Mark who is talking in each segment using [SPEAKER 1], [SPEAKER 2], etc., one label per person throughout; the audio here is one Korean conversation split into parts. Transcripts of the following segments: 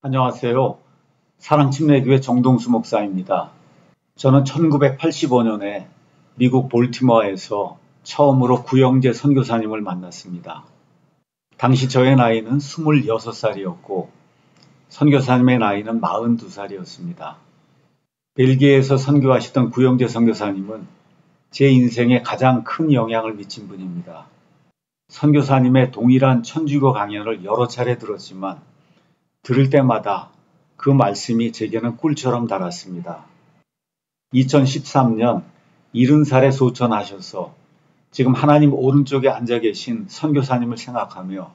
[SPEAKER 1] 안녕하세요. 사랑침례교회 정동수 목사입니다. 저는 1985년에 미국 볼티모어에서 처음으로 구영재 선교사님을 만났습니다. 당시 저의 나이는 26살이었고 선교사님의 나이는 42살이었습니다. 벨기에에서 선교하시던 구영재 선교사님은 제 인생에 가장 큰 영향을 미친 분입니다. 선교사님의 동일한 천주교 강연을 여러 차례 들었지만 들을 때마다 그 말씀이 제게는 꿀처럼 달았습니다. 2013년 70살에 소천하셔서 지금 하나님 오른쪽에 앉아 계신 선교사님을 생각하며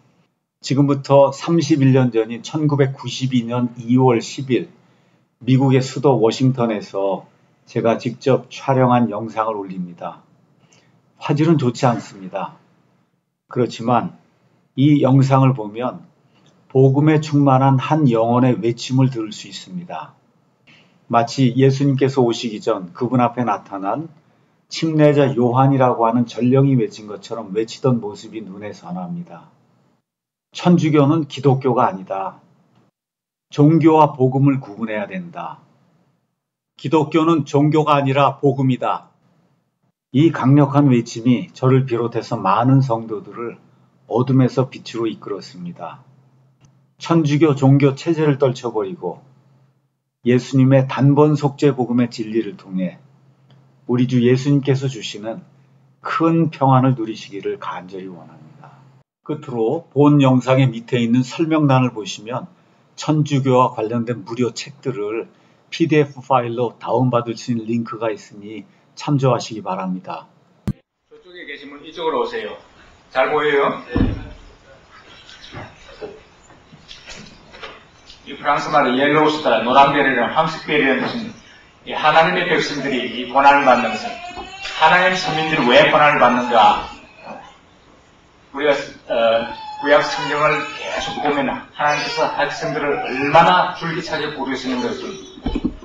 [SPEAKER 1] 지금부터 31년 전인 1992년 2월 10일 미국의 수도 워싱턴에서 제가 직접 촬영한 영상을 올립니다. 화질은 좋지 않습니다. 그렇지만 이 영상을 보면 복음에 충만한 한 영혼의 외침을 들을 수 있습니다. 마치 예수님께서 오시기 전 그분 앞에 나타난 침례자 요한이라고 하는 전령이 외친 것처럼 외치던 모습이 눈에 선합니다. 천주교는 기독교가 아니다. 종교와 복음을 구분해야 된다. 기독교는 종교가 아니라 복음이다. 이 강력한 외침이 저를 비롯해서 많은 성도들을 어둠에서 빛으로 이끌었습니다. 천주교 종교 체제를 떨쳐버리고 예수님의 단번 속죄 복음의 진리를 통해 우리 주 예수님께서 주시는 큰 평안을 누리시기를 간절히 원합니다. 끝으로 본 영상의 밑에 있는 설명란을 보시면 천주교와 관련된 무료 책들을 PDF 파일로 다운받을 수 있는 링크가 있으니 참조하시기 바랍니다.
[SPEAKER 2] 저쪽에 계신 분 이쪽으로 오세요. 잘 보여요? 이 프랑스 말의 yellow star, 노란별이랑 황색별이라는 것은 이 하나님의 백성들이 이 고난을 받는 것은 하나님 선민들이 왜 고난을 받는가? 우리가 어, 구약 성경을 계속 보면 하나님께서 백성들을 얼마나 줄기차게 부르시는 것을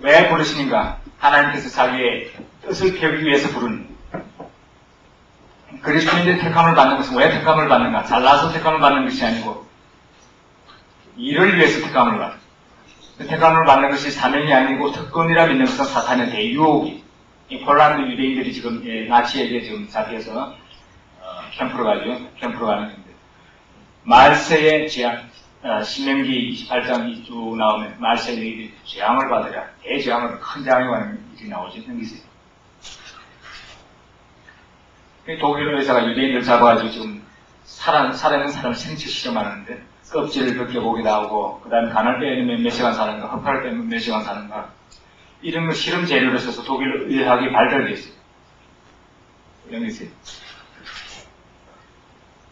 [SPEAKER 2] 왜 부르시는가? 하나님께서 자기의 뜻을 배우기 위해서 부른 그리스도인들의 택함을 받는 것은 왜 택함을 받는가? 잘나서 택함을 받는 것이 아니고 일을 위해서 택함을 받는 택함을 받는 것이 사명이 아니고 특권이라 믿는 것은 사탄의 대유혹이 이 폴란드 유대인들이 지금 예, 나치에게 지금 잡혀서 어, 캠프로 가죠. 캠프로 가는 건데 말세의 재앙 어, 신명기 28장 쭉 나오면 말세의 재앙을 받으라 대재앙을 큰 재앙이 가는 일이 나오죠. 여기서 독일 의사가 유대인들 잡아가지고 지금 살아, 살아있는 사람 생체 실험하는데 껍질을 벗겨보기도 하고 그 다음에 간을 빼면 몇 시간 사는가 허파를 빼면 몇 시간 사는가 이런 거 실험 재료를 써서 독일 의학이 발달됐어요. 있어요.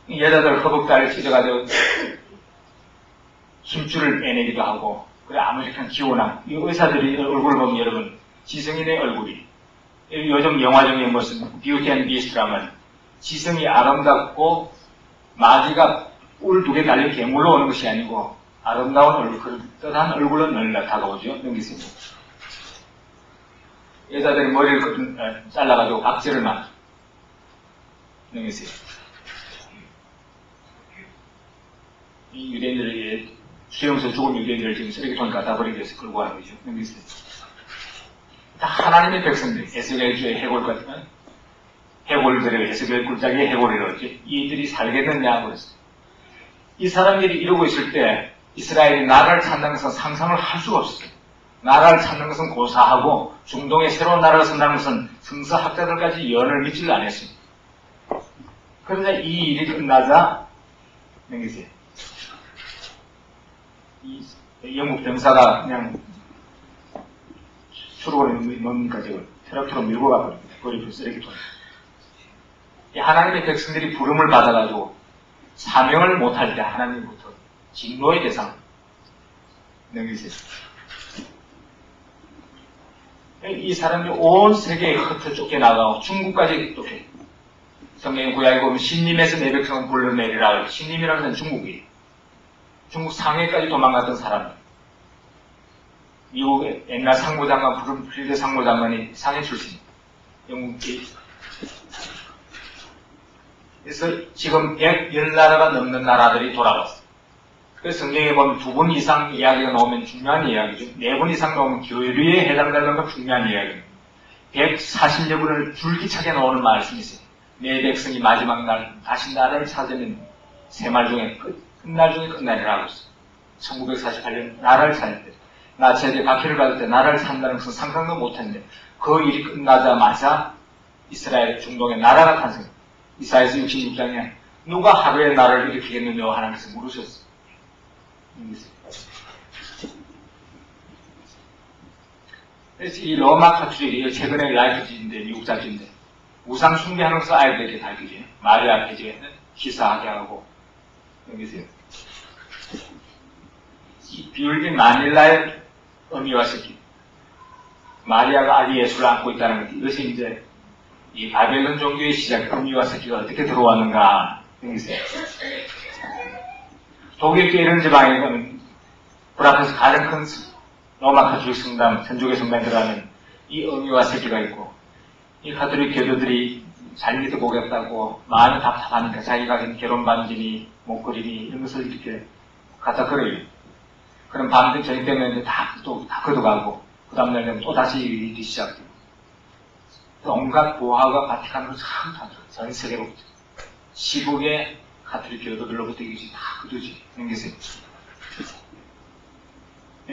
[SPEAKER 2] 여자들 허벅다리를 찢어가지고 힘줄을 빼내기도 하고 그래 아무렇게나 기호남 이 의사들이 얼굴을 보면 여러분 지성인의 얼굴이 요즘 영화 중에 무슨 뷰티 앤 비스트라면 지성이 아름답고 마귀가 뿔두개 달린 괴물로 오는 것이 아니고 아름다운 얼굴, 떠한 얼굴로 늘 다가오죠. 넘기습니다. 여자들이 머리를 어, 잘라가지고 박제를 막 넘기세요. 이 유대인들이 수용소 죽은 유대인들을 지금 쓰레기통 갖다 버리기 위해서 끌고 가는 거죠. 넘기세요. 다 하나님의 백성들, 에스겔주의 해골 같은 해골들의 에스겔 굴짝의 해골이라고 했죠. 이들이 살게 됐냐 그랬어요. 이 사람들이 이러고 있을 때 이스라엘이 나라를 찾는 것은 상상을 할 수가 없었어요. 나라를 찾는 것은 고사하고 중동의 새로운 나라를 선다는 것은 성서학자들까지 연을 믿지를 않았습니다. 그런데 이 일이 끝나자. 이 영국 병사가 그냥 수로를 뭡니까 지금 트럭트로 밀고 가버립니다. 거리 쓰레기통. 하나님의 백성들이 부름을 받아가지고 사명을 못할 때 하나님부터 진노의 대상 넘기세요. 이 사람이 온 세계에 흩어 쫓겨나가고 중국까지 쫓겨. 성경 구약에 보면 신님에서 내 백성을 불러내리라. 신님이라는 것은 중국이. 중국 상해까지 도망갔던 사람. 미국의 옛날 상무장관, 브룬필드 상무장관이 상해 출신. 영국이 그래서 지금 110나라가 넘는 나라들이 돌아갔어. 그래서 성경에 보면 두 번 이상 이야기가 나오면 중요한 이야기죠. 네 번 이상 나오면 교류에 해당되는 건 중요한 이야기입니다. 140여 번을 줄기차게 나오는 말씀이 있어요. 내 백성이 마지막 날 다시 나를 찾으면 세 말 중에 끝, 끝날 중에 끝날이라고 했어요. 1948년 나라를 찾을 때, 나 제대 박해를 받을 때 나라를 산다는 것은 상상도 못했는데 그 일이 끝나자마자 이스라엘 중동의 나라가 탄생했어요. 이사에서 66장에 누가 하루에 나를 일으키겠느냐 하나님께서 물으셨어요. 이 로마 카톨릭이 최근에 라이프지인데 미국 잡지인데 우상 숭배하는 것을 아이들에게 가르치죠. 마리아 페이지에 기사하게 하고 여기세요. 이 비율기 마닐라의 의미와 새끼 마리아가 아기 예수를 안고 있다는 것 이것이 이제 이 바벨론 종교의 시작 의미와 새끼가 어떻게 들어왔는가 여기세요. 독일계 이런 지방에 가면 불 앞에서 가장 큰 로마 카톨릭 성당, 천주교 성당에 들어가면 이 의미와 새끼가 있고 이 카톨릭 교도들이 자기도 보겠다고 마음이 답답하니까 자기가 결혼 반지니 목걸이니 이런 것을 이렇게 갖다 걸어요. 그럼 밤 저녁 되면 다, 또, 다 걷어가고, 그 다음날 되면 또 다시 일이 시작돼요. 온갖 보화가 바티칸으로 참 다져. 전 세계로. 시국의 카톨릭 교도들로부터 이것이 다 거두지. 생겼어요.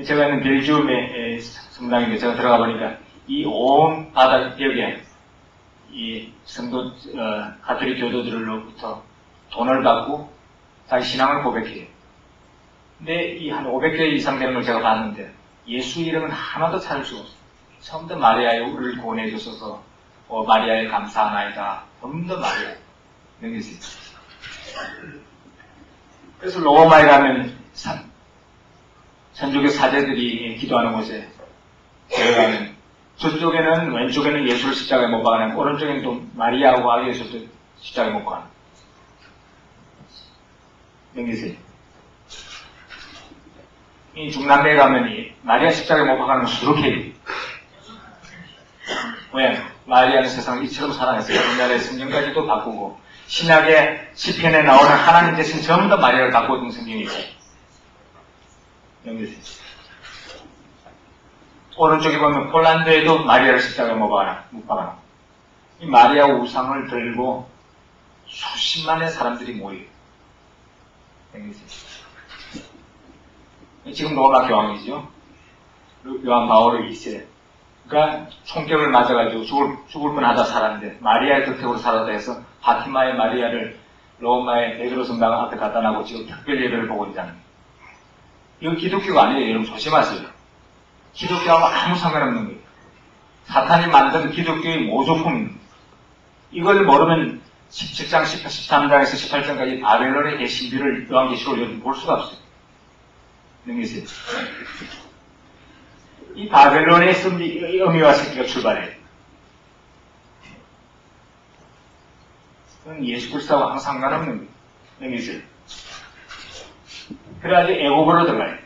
[SPEAKER 2] 제가 있는 벨지움의 성당인데 제가 들어가 보니까 이 온 바다 벽에 이 성도 어, 가톨릭 교도들로부터 돈을 받고 자기 신앙을 고백해요. 근데 이 한 500개 이상 되는 걸 제가 봤는데 예수 이름은 하나도 찾을 수가 없어요. 처음부터 마리아의 우리를 구원해 주셔서 어, 마리아에 감사하나이다. 전부 다 마리아. 있어요. 그래서 로마에 가면 산, 천주교 사제들이 기도하는 곳에 들어가면 저쪽에는 왼쪽에는 예수를 십자가에 못 박아내고 오른쪽에는 또 아기 예수를 십자가에 못 박아. 여기세요. 이 중남미에 가면 이 마리아 십자가에 못 박아는 수록해. 왜? 마리아는 세상을 이처럼 사랑했어요. 옛날에 성경까지도 바꾸고 신약의 시편에 나오는 하나님 대신 전부 다 마리아를 바꾸던 성경이 있어요. 여기세요. 오른쪽에 보면 폴란드에도 마리아를 십자가에 못 박아놔. 못 박아놔. 이 마리아 우상을 들고 수십만의 사람들이 모여요. 지금 로마 교황이죠. 요한 바오르 2세. 그러니까 총격을 맞아가지고 죽을, 죽을 뻔하다 살았는데 마리아의 덕택으로 살았다 해서 파티마의 마리아를 로마의 베드로 성당 앞에 갖다 놔고 지금 특별 예배를 보고 있다는 이거 기독교가 아니에요. 여러분 조심하세요. 기독교하고 아무 상관없는 거예요. 사탄이 만든 기독교의 모조품입니다. 이걸 모르면 17장, 13장에서 18장까지 바벨론의 개신비를 요한계시록을 볼 수가 없어요. 능이세요. 이 바벨론의 승리, 의미와 새끼가 출발해요. 그건 예수 그리스도와 항상 상관없는. 능이세요. 그래야지 애국으로 들어가요.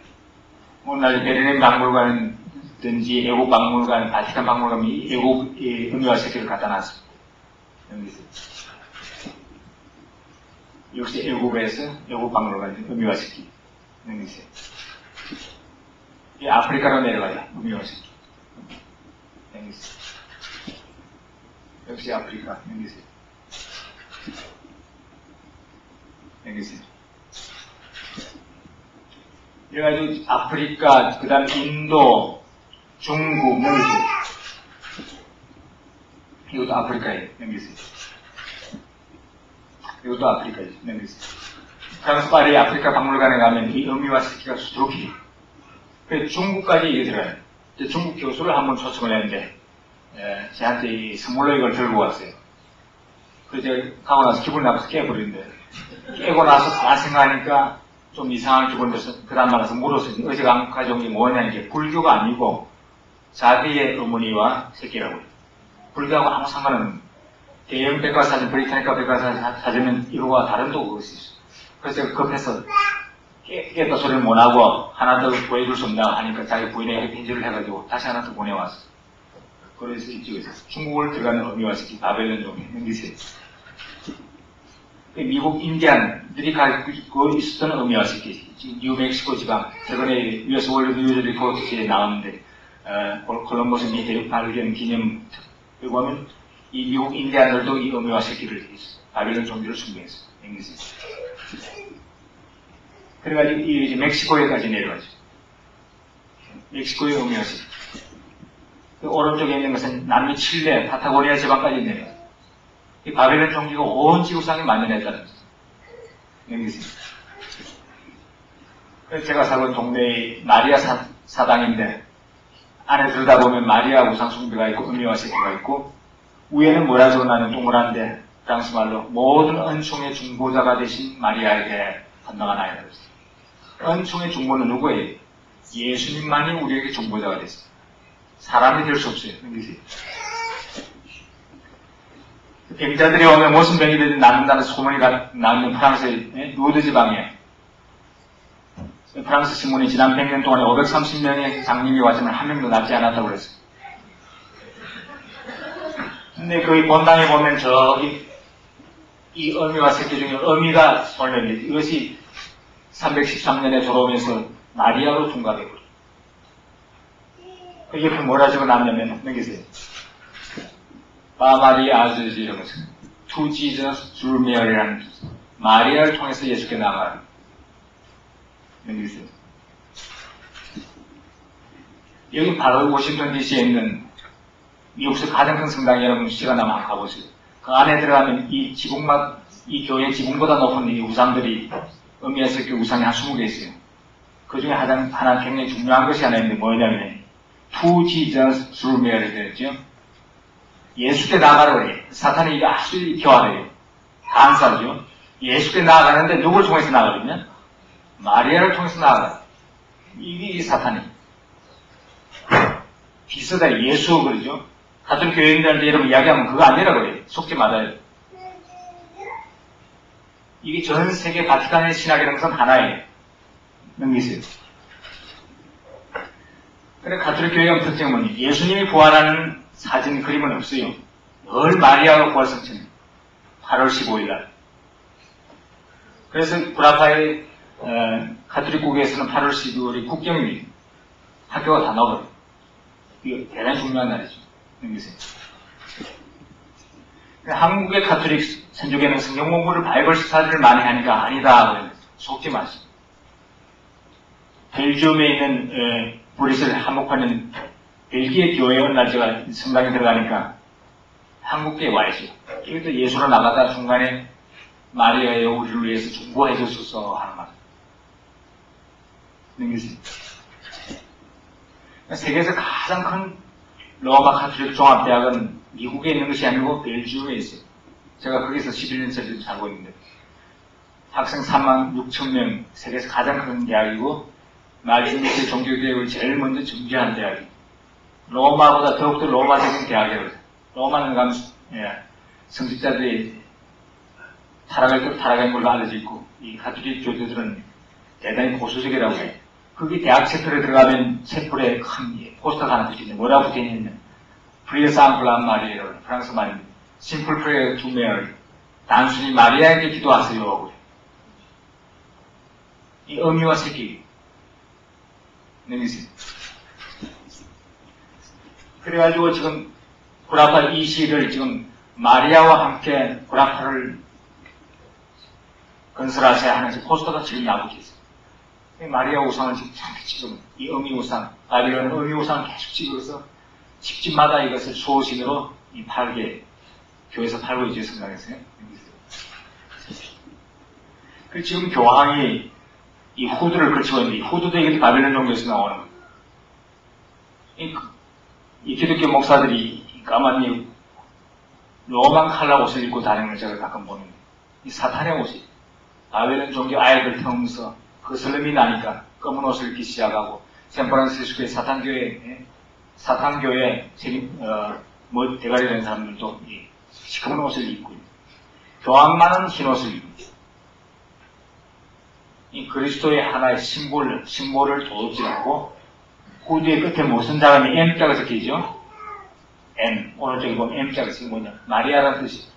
[SPEAKER 2] 오늘 베르린 박물관든지 애국 박물관, 바티칸 박물관이 애국의 의미와 새끼를 갖다 놨습니다. 여기서. 역시 애국에서 애국 박물관 의미와 새끼. 여기서. 이 아프리카로 내려가요. 새끼. 여기서. 역시 아프리카. 여기서. 여기서. 그래가지고 아프리카, 그 다음 인도, 중국, 여기서. 이것도 아프리카에 여기서. 이것도 아프리카에 여기서. 프랑스 파리 아프리카 박물관에 가면 이 의미와 새끼가 수두룩해. 그 중국까지 들어요. 중국 교수를 한번 초청을 했는데, 에, 저한테 이 선물로 이걸 들고 왔어요. 그래서 가고 나서 기분 나빠서 깨버리는데, 깨고 나서 다 생각하니까 좀 이상한 기분 들어서 그 다음 나가서 물었어요. 어제 가져온 게 뭐냐 이게 불교가 아니고 자비의 어머니와 새끼라고요. 불교하고 아무 상관없는 대형 백과사전, 브리타니카 백과사전은 이거와 다른 도 그것이 있어요. 그래서 급해서 깨, 깼다 소리를 못하고 하나 더 보여줄 수 없나 하니까 자기 부인에게 편지를 해가지고 다시 하나 더 보내왔어. 그래서 이쪽에서 중국을 들어가는 의미와 새끼 바벨론 종의 행기세. 그 미국 인디안들이 가지고 있었던 의미와 지금 뉴멕시코 지방 최근에 US 월드 뉴즈 리포트에 나왔는데 어, 콜럼버스 미 대륙 발견 기념 그리고 보면 이 미국 인디안들도 이 의미와 새끼를 바빌론 종교를 숭배했어요. 그래가지고 이 멕시코에까지 내려가죠. 의미와 새끼. 그 오른쪽에 있는 것은 남미 칠레, 파타고니아 지방까지 내려가요. 이 바벨론 종교가 온 지구상에 만연했다는 얘기입니다. 제가 살고 동네에 마리아 사, 사당인데 안에 들여다보면 마리아 우상 숭배가 있고 음미와 새끼가 있고 위에는 뭐라 적어나는 동그란데 프랑스 말로 모든 은총의 중보자가 되신 마리아에 대해 건너가 나야 되었어요. 은총의 중보는 누구예요? 예수님만이 우리에게 중보자가 됐어요. 사람이 될 수 없어요. 병자들이 오면 무슨 병이 되든 낫는다는 소문이 나는 프랑스의 루드 지방에 프랑스 신문이 지난 100년 동안에 530명의 장님이 왔지만 한 명도 낫지 않았다고 그랬어요. 근데 거기 본당에 보면 저기 이 어미와 새끼 중에 어미가 설명이 이것이 313년에 돌아오면서 마리아로 둔갑해버려. 그 옆에 뭐라 적어 놨냐면 넘기세요. Par Marie à Jésus 것은 To Jesus through Mary라는 마리아를 통해서 예수께 나가는 넘기세요. 여기 바로 워싱턴 DC에 있는 미국에서 가장 큰 성당이 여러분 시간 나면 가보세요. 그 안에 들어가면 이 지붕만, 이 교회 지붕보다 높은 이 우상들이 의미에서 그 우상이 한 20개 있어요. 그 중에 하나, 하나 굉장히 중요한 것이 하나 있는데 뭐냐면 To Jesus through Mary 되었죠. 예수께 나가라고 해요. 사탄이 아주 교활해요. 간사죠. 예수께 나아가는데 누굴 통해서 나가거든요? 마리아를 통해서 나아가. 이게 이 사탄이. 비슷해 예수 그러죠. 같은 교인들한테 여러분 이야기하면 그거 아니라고 그래요. 속지 말아요. 이게 전 세계 바티칸의 신학이라는 것은 하나예요. 넘기세요. 그래, 가톨릭 교회가 특징은 예수님이 부활하는 사진 그림은 없어요. 늘 마리아가 부활성천 8월 15일 날. 그래서 브라파의 어, 가톨릭국에서는 8월 12월이 국경입니다. 학교가 다 나와요. 이거 대단히 중요한 날이죠. 넘기세요. 한국의 가톨릭 선조계는 성경 공부를 바이블 스타디를 많이 하니까 아니다. 속지 마시고. 벨지움에 있는 에, 브리스를 한복하는 벨기에 교회 어느 날 제가 성당에 들어가니까 한국에 와야죠. 이것도 예수로 나가다 중간에 마리아의 우리를 위해서 중보해 줬소서 하는 말. 능기지. 세계에서 가장 큰 로마 카톨릭 종합대학은 미국에 있는 것이 아니고 벨지움에 있어요. 제가 거기서 11년째 살고 있는데 학생 3만 6천 명 세계에서 가장 큰 대학이고 마지막에 종교개혁을 제일 먼저 준비한 대학이 로마보다 더욱더 로마적인 대학이라고 로마는 예, 성직자들이 타락할 때 타락한 걸로 알려져 있고 이 가톨릭 교도들은 대단히 보수적이라고 해요. 거기 대학 채플에 들어가면 채플에 큰 예, 포스터가 하나 붙어있는데 뭐라 붙어있냐면 Priez simplement 마리아로 프랑스 말입니다. Simple prayer to Mary 단순히 마리아에게 기도하세요. 이 어미와 새끼 내미세요. 그래가지고 지금 구라파 이 시를 지금 마리아와 함께 구라파를 건설하셔야 하는 포스터가 지금 나오고 있어요. 마리아 우상을 지금 지금 이 어미 우상, 바빌론 어미 우상을 계속 찍어서 집집마다 이것을 수호신으로 이 팔게 교회에서 팔고 있죠 성당에서요. 그 지금 교황이 이 후드를 걸치고 있는데 이 후드도 이게 바빌론 종교에서 나오는. 이, 이 기독교 목사들이 까만 이 로만 칼라 옷을 입고 다니는 걸 제가 가끔 보는데 이 사탄의 옷이 바벨론 종교 아이들 통해서 거슬림이 나니까 검은 옷을 입기 시작하고 샌프란시스코의 사탄교회 사탄교회 책임 어, 뭐 대가리 된 사람들도 이 시커먼 옷을 입고 교황만은 흰 옷을 입고 이 그리스도의 하나의 심볼, 심볼을 도둑질하고 후드의 끝에 무슨 자감이 M자가 적혀있죠? M. 오른쪽에 보면 M자가 지금 뭐냐? 마리아라는 뜻이.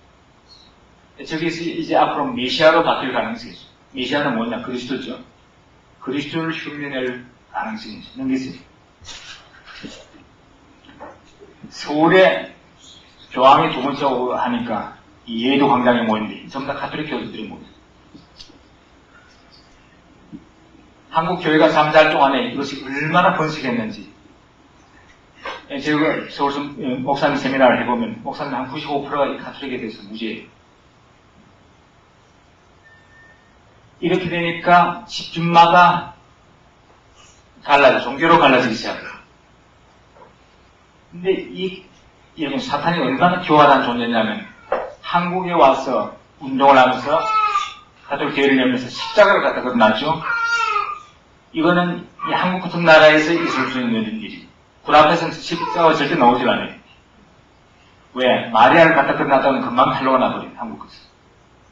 [SPEAKER 2] 저기서 이제 앞으로 메시아로 바뀔 가능성이 있죠. 메시아는 뭐냐? 그리스도죠. 그리스도를 흉내낼 가능성이 있죠. 넘기세요. 서울에 교황이 두 번째 오고 하니까 이 예도 광장에 모인데 전부 다 가톨릭 교도들이 모여요. 한국 교회가 잠잘 동안에 이것이 얼마나 번식했는지 예, 제가 서울 예, 목사님 세미나를 해보면 목사님 한 95%가 가톨릭에 대해서 무죄예요. 이렇게 되니까 집집마다 갈라져, 종교로 갈라지기 시작해요. 근데 이, 여러분, 사탄이 얼마나 교활한 존재냐면, 한국에 와서 운동을 하면서, 가톨릭 교회를 열면서 십자가를 갖다 그어놨죠. 이거는 한국 같은 나라에서 있을 수 있는 일이. 굴 앞에서는 십자가 절대 나오질 않아요. 왜? 마리아를 갖다 끝났다면 금방 탈로가 나버려요, 한국에서.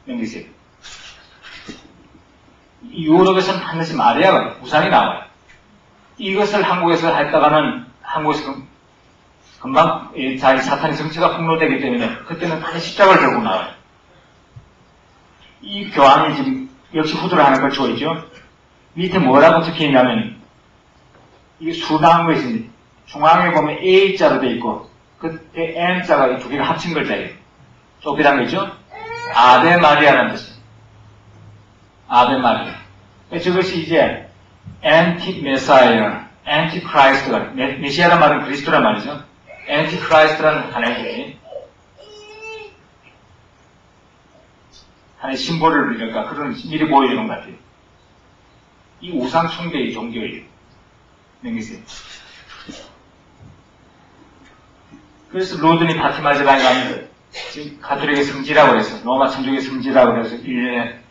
[SPEAKER 2] 넘기세요. 유럽에서는 반드시 마리아가 우상이 나와요. 이것을 한국에서 했다가는 한국에서 금방 자기 사탄의 정치가 폭로되기 때문에 그때는 반드시 십자가를 들고 나와요. 이 교황이 지금 역시 후두를 하는 걸 좋아했죠. 밑에 뭐라고 적혀 있냐면 이게 수나한 것인데 중앙에 보면 A자로 되어 있고 그때 M자가 이두 개가 합친 글자예요. 좁히란 거죠. 아베 마리아라는 뜻이에요. 아베 마리아. 저것이 이제 anti messiah, anti christ가 메시아란 말은 그리스도란 말이죠. anti christ라는 하나의 하나의 심볼을 그러니까 그런 미리 보여주는 것 같아요. 이 우상 숭배의 종교예요. 명기세요. 그래서 로드니 파티마즈라는 가면 지금 가톨릭의 성지라고 해서 로마 천주교의 성지라고 해서 1년에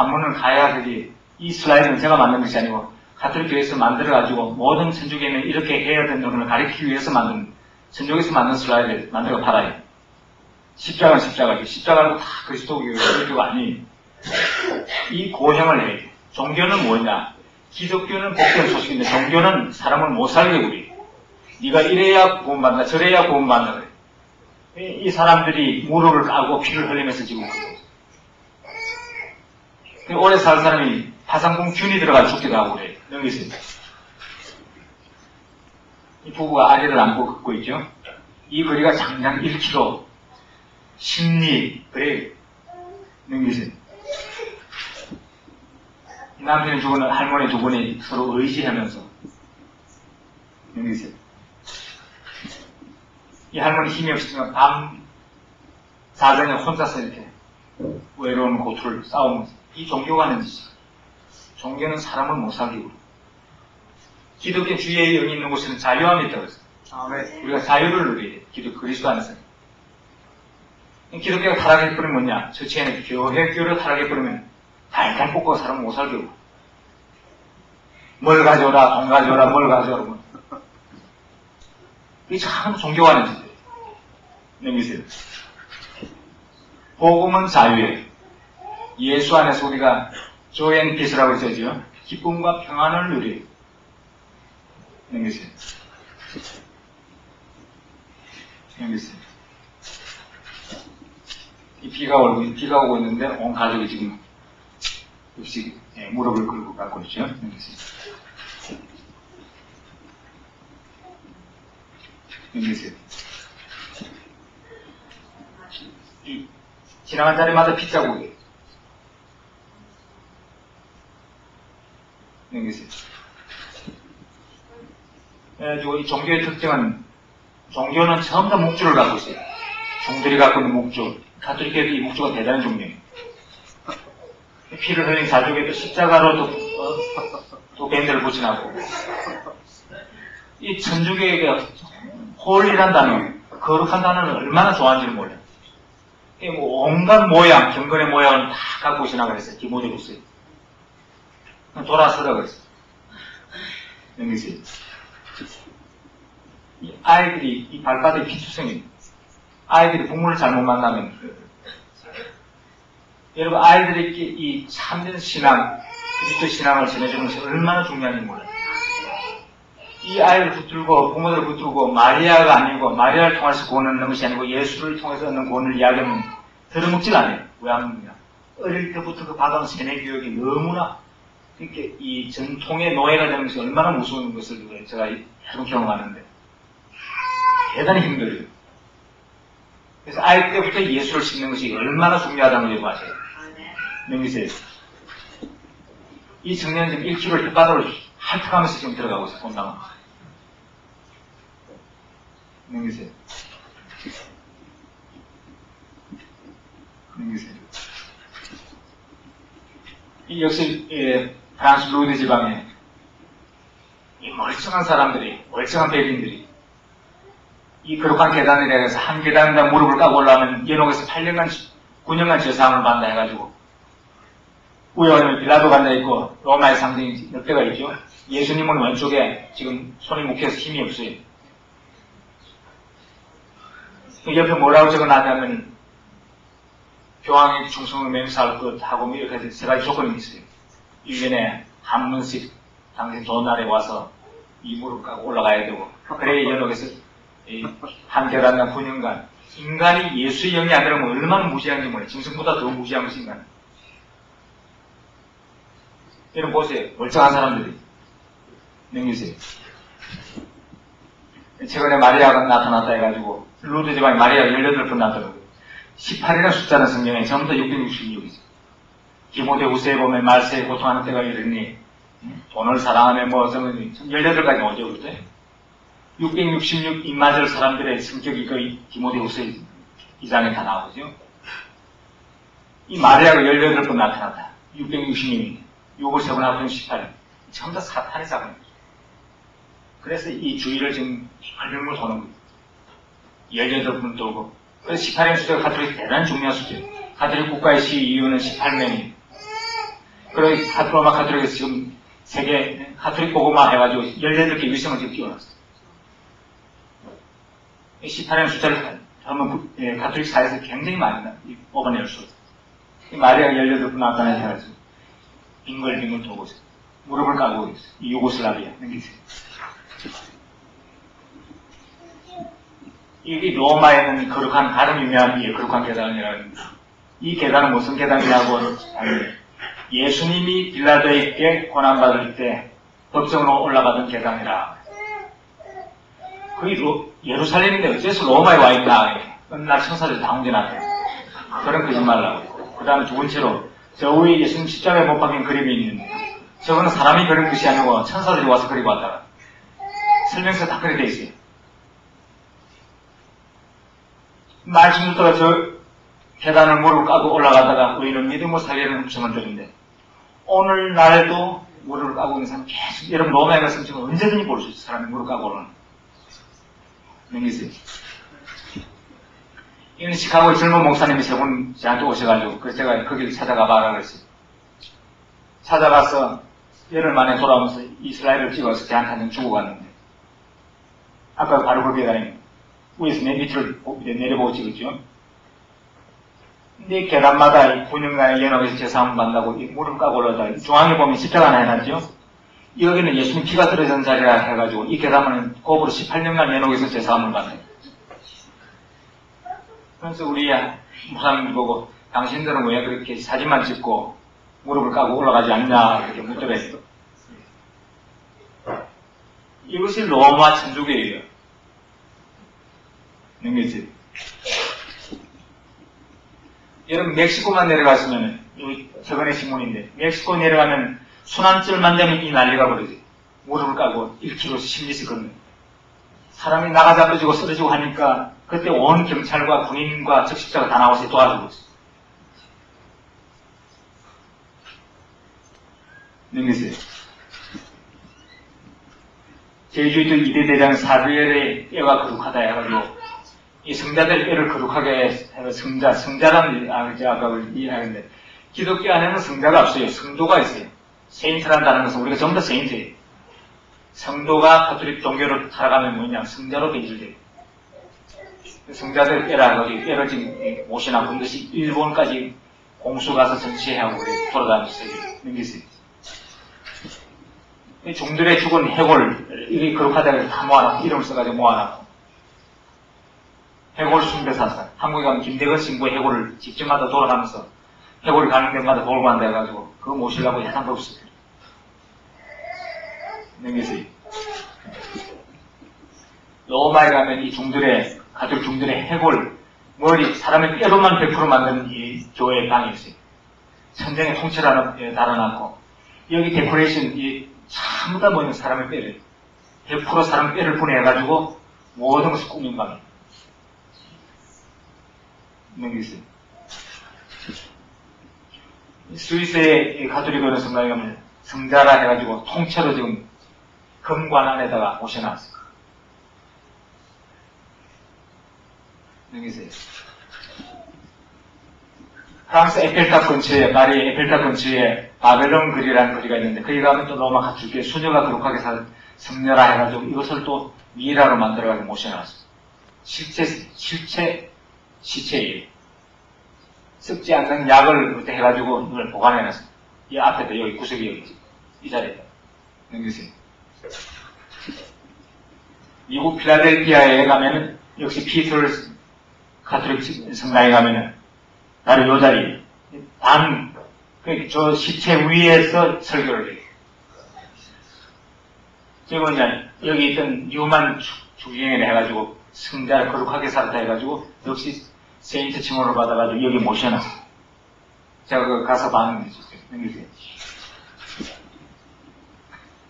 [SPEAKER 2] 한 번은 가야 되지 이 슬라이드는 제가 만든 것이 아니고 가톨릭 교회에서 만들어가지고 모든 천주교는 이렇게 해야 된다는 걸 가르치기 위해서 만든 천주교에서 만든 슬라이드 만들어 팔아요. 십자가는 십자가죠. 십자가는 다 그리스도교 그리스도가 아니에요. 이 고형을 해야 돼. 종교는 뭐냐? 기독교는 복된 소식인데 종교는 사람을 못 살게 우리. 네가 이래야 구원받는다, 저래야 구원받는다. 이 사람들이 무릎을 까고 피를 흘리면서 지금 오래 살 사람이 화상공 균이 들어가 죽기도 하고 그래요. 여기서. 이 부부가 아래를 안고 걷고 있죠. 이 거리가 장장 1km. 심리, 그래. 넘기세요. 남편이 죽은 할머니 두 분이 서로 의지하면서 넘기세요. 이 할머니 힘이 없으면 밤 사전에 혼자서 이렇게 외로운 고투를 싸우면서 이 종교가 하는 짓이야. 종교는 사람을 못 살리고 기독교 주의에 영이 있는 곳에는 자유함이 있다고 했어요. 우리가 자유를 돼. 기독 그리스도 안에서. 기독교가 타락해버리면 뭐냐? 저체에는 교회 교를 타락해버리면 달달 뽑고 사람을 못 살게 하고. 뭘 가져오라, 돈 가져오라, 뭘 가져오라. 뭐. 이게 참 종교하는 짓이에요. 넘기세요. 복음은 자유예요. 예수 안에서 우리가 조앤 피스라고 써죠. 기쁨과 평안을 누리. 넘기세요. 넘기세요. 이 비가 오고, 비가 오고 있는데 온 가족이 지금 역시 예, 무릎을 꿇고 갖고 있죠. 넘기세요. 넘기세요. 이 지나간 자리마다 빗자국이 넘기세요. 그래가지고 이 종교의 특징은 종교는 다 목줄을 갖고 있어요. 종들이 갖고 있는 목줄. 가톨릭에도 이 목줄가 대단한 종류예요. 피를 흘린 가족에도 십자가로 또, 어, 또 밴드를 붙여놨고. 이 천주교에게 홀이란 단어, 거룩한 단어는 얼마나 좋아하는지를 몰라요. 뭐 온갖 모양, 경건의 모양을 다 갖고 오시나 그랬어요. 디모데후스에. 돌아서라 그랬어요. 여기서 이 아이들이 이 발바닥에 피투성입니다. 아이들이 부모를 잘못 만나면 여러분 아이들에게 이 참된 신앙, 그리스도 신앙을 전해주는 것이 얼마나 중요한지 몰라요. 이 아이를 붙들고 부모들을 붙들고 마리아가 아니고 마리아를 통해서 구원을 얻는 것이 아니고 예수를 통해서 얻는 구원을 이야기하면 들어먹질 않아요. 왜 안 먹냐? 어릴 때부터 그 받아온 세뇌 교육이 너무나 이렇게 이 전통의 노예가 것이 얼마나 무서운 것을 제가 여러 경험하는데 대단히 힘들어요. 그래서 아이 때부터 예수를 심는 것이 얼마나 중요하다는 걸 아세요. 명기세요. 이 청년은 지금 1kg 혓바닥을 핥아가면서 지금 들어가고 있어요. 본당은. 명기세요. 명기세요. 이 역시 예, 프랑스 루드 지방에 이 멀쩡한 사람들이 멀쩡한 백인들이 이 거룩한 계단에 대해서 한 계단당 무릎을 까고 올라오면 연옥에서 8년간 9년간 죄사함을 받는다 해가지고 우연히 빌라도가 앉아있고 로마의 상징이 몇 대가 있죠. 예수님은 왼쪽에 지금 손이 묶여서 힘이 없어요. 그 옆에 뭐라고 적어놨냐면 교황의 충성을 맹세할 것 하고 뭐 이렇게 세 가지 조건이 있어요. 1년에 한 번씩 당신 좋은 날에 와서 이 무릎 까고 올라가야 되고 그래야 연옥에서 한 계단당 9년간 인간이 예수의 영이 안 들어오면 얼마나 무지한지 몰라요. 짐승보다 더 무지한 것이 인간. 여러분 보세요. 멀쩡한 사람들이. 능기세요. 최근에 마리아가 나타났다 해가지고 루드 지방에 마리아가 18번 나타나고 18이라는 숫자는 성경에 전부 다 666이죠. 디모데후서에 보면 말세에 고통하는 때가 이르니 돈을 사랑하며 뭐 어쩌면 18가지 나오죠. 그때 666 입맞을 사람들의 성격이 거의 디모데후서 이 장에 다 나오죠. 이 마리아가 18번 나타났다. 666이 6을 세번 합하면 18. 전부 다 사탄의 작업입니다. 그래서 이 주의를 지금 활명을 도는 거예요. 18번 돌고. 그래서 18년 숫자가 가톨릭 대단히 중요한 숫자예요. 가톨릭 국가의 시위 이유는 18명이에요. 그리고 가톨로마 가톨릭에서 지금 세계 가톨릭 보고만 해가지고 18개 위성을 지금 띄워놨어요. 18년 숫자를 하면 예, 가톨릭 사회에서 굉장히 많이 뽑아낼 수 있어요. 마리아가 18분 나타나 해가지고 빙글빙글 돌고 있어요. 무릎을 까고 있어요. 이 유고슬라비아. 이게 로마에는 거룩한 다른 유명한 이 거룩한 계단이라는 이 계단은 무슨 계단이냐고 하면 예수님이 빌라도에게 고난받을 때 법정으로 올라가던 계단이라. 거기 예루살렘인데 어째서 로마에 와 있나 어느 날 천사들 다 옮겨놨대. 그런 거짓말을 하고. 그 다음에 두 번째로 저 위에 예수님 십자가에 못 박힌 그림이 있는데 저거는 사람이 그린 것이 아니고 천사들이 와서 그리고 왔다가 설명서 다돼 있어요. 말씀 듣다가 저 계단을 무릎 까고 올라가다가 우리는 믿음으로 살리는 음성을 들은데 오늘날도 무릎을 까고 있는 사람 계속 여러분 로마에 갔으면 지금 언제든지 볼 수 있어요. 사람이 무릎 까고 오는 명기세요. 이건 시카고의 젊은 목사님이 세분 저한테 오셔가지고 그래서 제가 거기를 찾아가 봐라 그랬어요. 찾아가서 열흘 만에 돌아오면서 이스라엘을 찍어서 저한테 주고 갔는데 아까 바로 그 계단에 위에서 내 밑을 내려보고 찍었죠. 근데 계단마다 이 군영간의 연합에서 제사함을 만나고 무릎 까고 올라다 중앙에 보면 십자가 하나 해놨죠. 여기는 예수님 피가 떨어진 자리라 해가지고 이 계단은 곱으로 18년간 연옥에서 제사함을 받아요. 그래서 우리 무사님 보고 당신들은 왜 그렇게 사진만 찍고 무릎을 까고 올라가지 않냐 이렇게 묻더래요. 이것이 로마 천주교예요. 능겠지? 여러분 멕시코만 내려가시면 저번에 신문인데 멕시코 내려가면 순환줄만 되면 이 난리가 벌어지 무릎을 까고 1km씩 10리씩 걷는 사람이 나가 잡혀지고 쓰러지고 하니까 그때 온 경찰과 군인과 적십자가 다 나와서 도와주고 있어요. 능기세요. 제주도 이대 대장 사두엘의 애가 거룩하다 해가지고 이 성자들 애를 거룩하게 해서 성자, 성자라는 아, 아까 이해하는데 기독교 안에는 성자가 없어요. 성도가 있어요. 세인트란 다는 것은 우리가 전부 다 세인트예요. 성도가 가톨릭 종교를 살아가면 뭐냐 성자로 변질돼요. 성자들 애라 거기 애를 지금 모시나 본 것이 일본까지 공수 가서 전시회하고 돌아다니면서 넘겼어요. 종들의 죽은 해골 이게 거룩하다고 다 모아놨고 이름을 써가지고 모아놨고 해골 숭배사상. 한국에 가면 김대건 신부의 해골을 집집마다 돌아가면서 해골이 가는 데마다 돌고 한다 해가지고 그거 모시려고 해상도 없어요. 넘기세요. 로마에 가면 이 중들의, 가족 중들의 해골, 머리, 사람의 뼈로만 100% 만드는 이 교회 방이 있어요. 천장에 통째로 하나 달아놨고, 여기 데코레이션, 이 전부 다 모이는 사람의 뼈를, 100% 사람 뼈를 분해해가지고 모든 것을 꾸민 방이에요. 넘기세요. 스위스의 가톨릭어는 성당에 가면 성자라 해가지고 통째로 지금 금관 안에다가 모셔놨어요. 여기세요. 프랑스 에펠탑 근처에, 파리 에펠탑 근처에 바벨론 글이라는 거리가 있는데, 거기 가면 또 로마 가축에 수녀가 거룩하게 살 성녀라 해가지고 이것을 또 미라로 만들어가지고 모셔놨어요. 실체, 실체, 시체예요. 썩지 않는 약을 그때 해가지고 이걸 보관해놨어요. 이 앞에다, 여기 구석이 여기, 이 자리에다. 넘기세요. 미국 필라델피아에 가면은 역시 피터스 가톨릭 성당에 가면은 바로 요 자리 반, 그저 시체 위에서 설교를 해요. 이제 여기 있던 유만 주경을 해가지고 성자를 거룩하게 살았다 해가지고 역시 세인트 칭호를 받아가지고 여기 모셔놨어. 제가 그 가서 봤는데 넘기세요.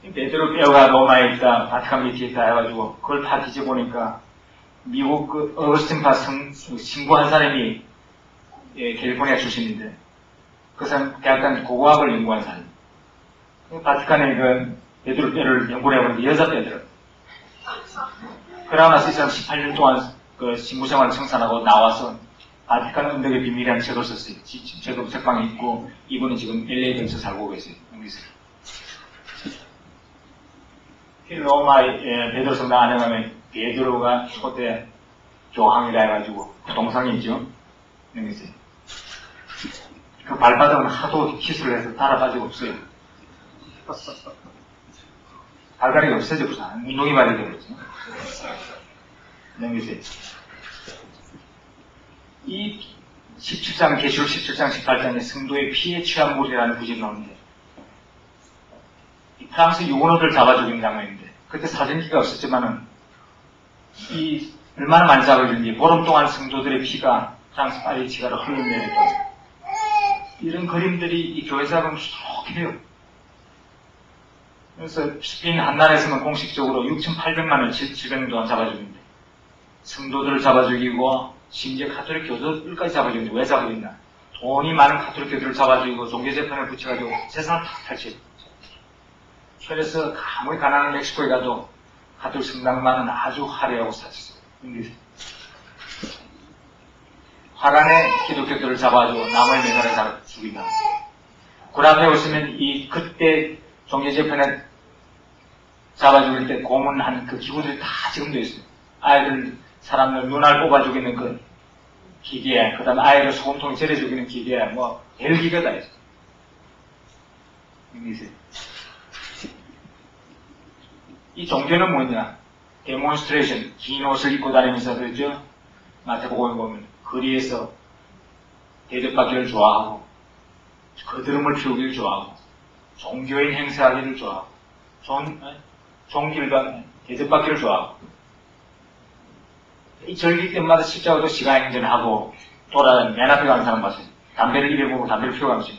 [SPEAKER 2] 베드로 뼈가 로마에 있다, 바티칸 밑에 있다 해가지고 그걸 다 뒤져보니까 미국 그 어거스틴파 성, 신고한 사람이 예, 캘리포니아 출신인데 그 사람 대학간 고고학을 연구한 사람. 그 바티칸에 그 베드로 뼈를 연구를 해보는데 여자. 그러고 나서 이 사람 18년 동안 그 신부생활을 청산하고 나와서 바티칸 언덕의 비밀이라는 책을 썼어요. 책도 책방에 있고 이분은 지금 LA 근처 살고 계세요. 여기서. 로마의 베드로 성당 안에 가면 베드로가 초대 교황이라 해가지고 그 동상이 있죠. 여기서. 그 발바닥은 하도 키스를 해서 달아가지고 없어요. 발가락이 없어져 버렸어. 운동이 발이 되버렸죠. 여기서. 이 17장, 계시록 17장, 18장에 성도의 피에 취한 물이라는 구절이 나오는데 프랑스 유언어들 잡아 죽인 장면인데 그때 사진기가 없었지만은 이 얼마나 많이 잡아주는지 보름 동안 성도들의 피가 프랑스 파리 지가를 흘러내렸던 이런 그림들이 이 교회사 보면 수록해요. 그래서 스페인 한나라에서는 공식적으로 6,800만을 700년 동안 잡아주는데 성도들을 잡아 죽이고 심지어 가톨릭 교도들까지 잡아 죽이는데 왜 잡아 죽이나? 돈이 많은 가톨릭 교도를 잡아 죽이고 종교 재판을 붙여가지고 세상을 다 탈취해. 그래서 아무리 가난한 멕시코에 가도 가톨 성당만은 아주 화려하고 사치어요 화란의 기독교들을 잡아주고 남을 매달아 죽인다. 그 앞에 오시면 이 그때 종교재판에 잡아 죽일 때 고문한 그 기구들이 다 지금도 있어요. 아이들 사람들 눈알 뽑아 죽이는 그 기계, 그 다음에 아이를 소금통에 절여 죽이는 기계, 뭐, 헬기가 다 있어요. 이 종교는 뭐냐? 데몬스트레이션, 긴 옷을 입고 다니면서 그러죠? 마태복음에 보면 거리에서 대접받기를 좋아하고 거드름을 피우기를 좋아하고 종교인 행사하기를 좋아하고 종, 종길과 대접받기를 좋아하고 이 절기 때마다 십자가도 시간 행전하고 돌아다니는 맨 앞에 가는 사람 봤어요. 담배를 입에 보고 담배를 피워가면서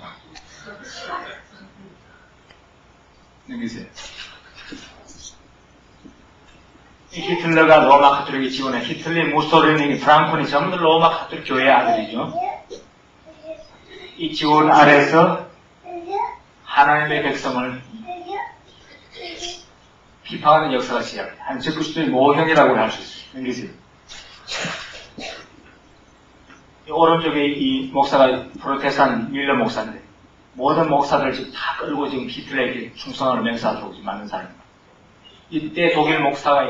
[SPEAKER 2] 여기세요. 히틀러가 로마 카톨릭에 지원해 히틀러, 무솔리니, 프랑코니 전부 로마 카톨릭 교회 아들이죠. 이 지원 아래서 하나님의 백성을 비판하는 역사가 시작해. 한 적그리스도의 모형이라고 할 수 있어요. 여기세요. 오른쪽에 이 목사가 프로테스탄 밀러 목사인데 모든 목사들 지금 다 끌고 지금 히틀러에게 충성하는 맹세하고 지금 맞는 사람입니다. 이때 독일 목사가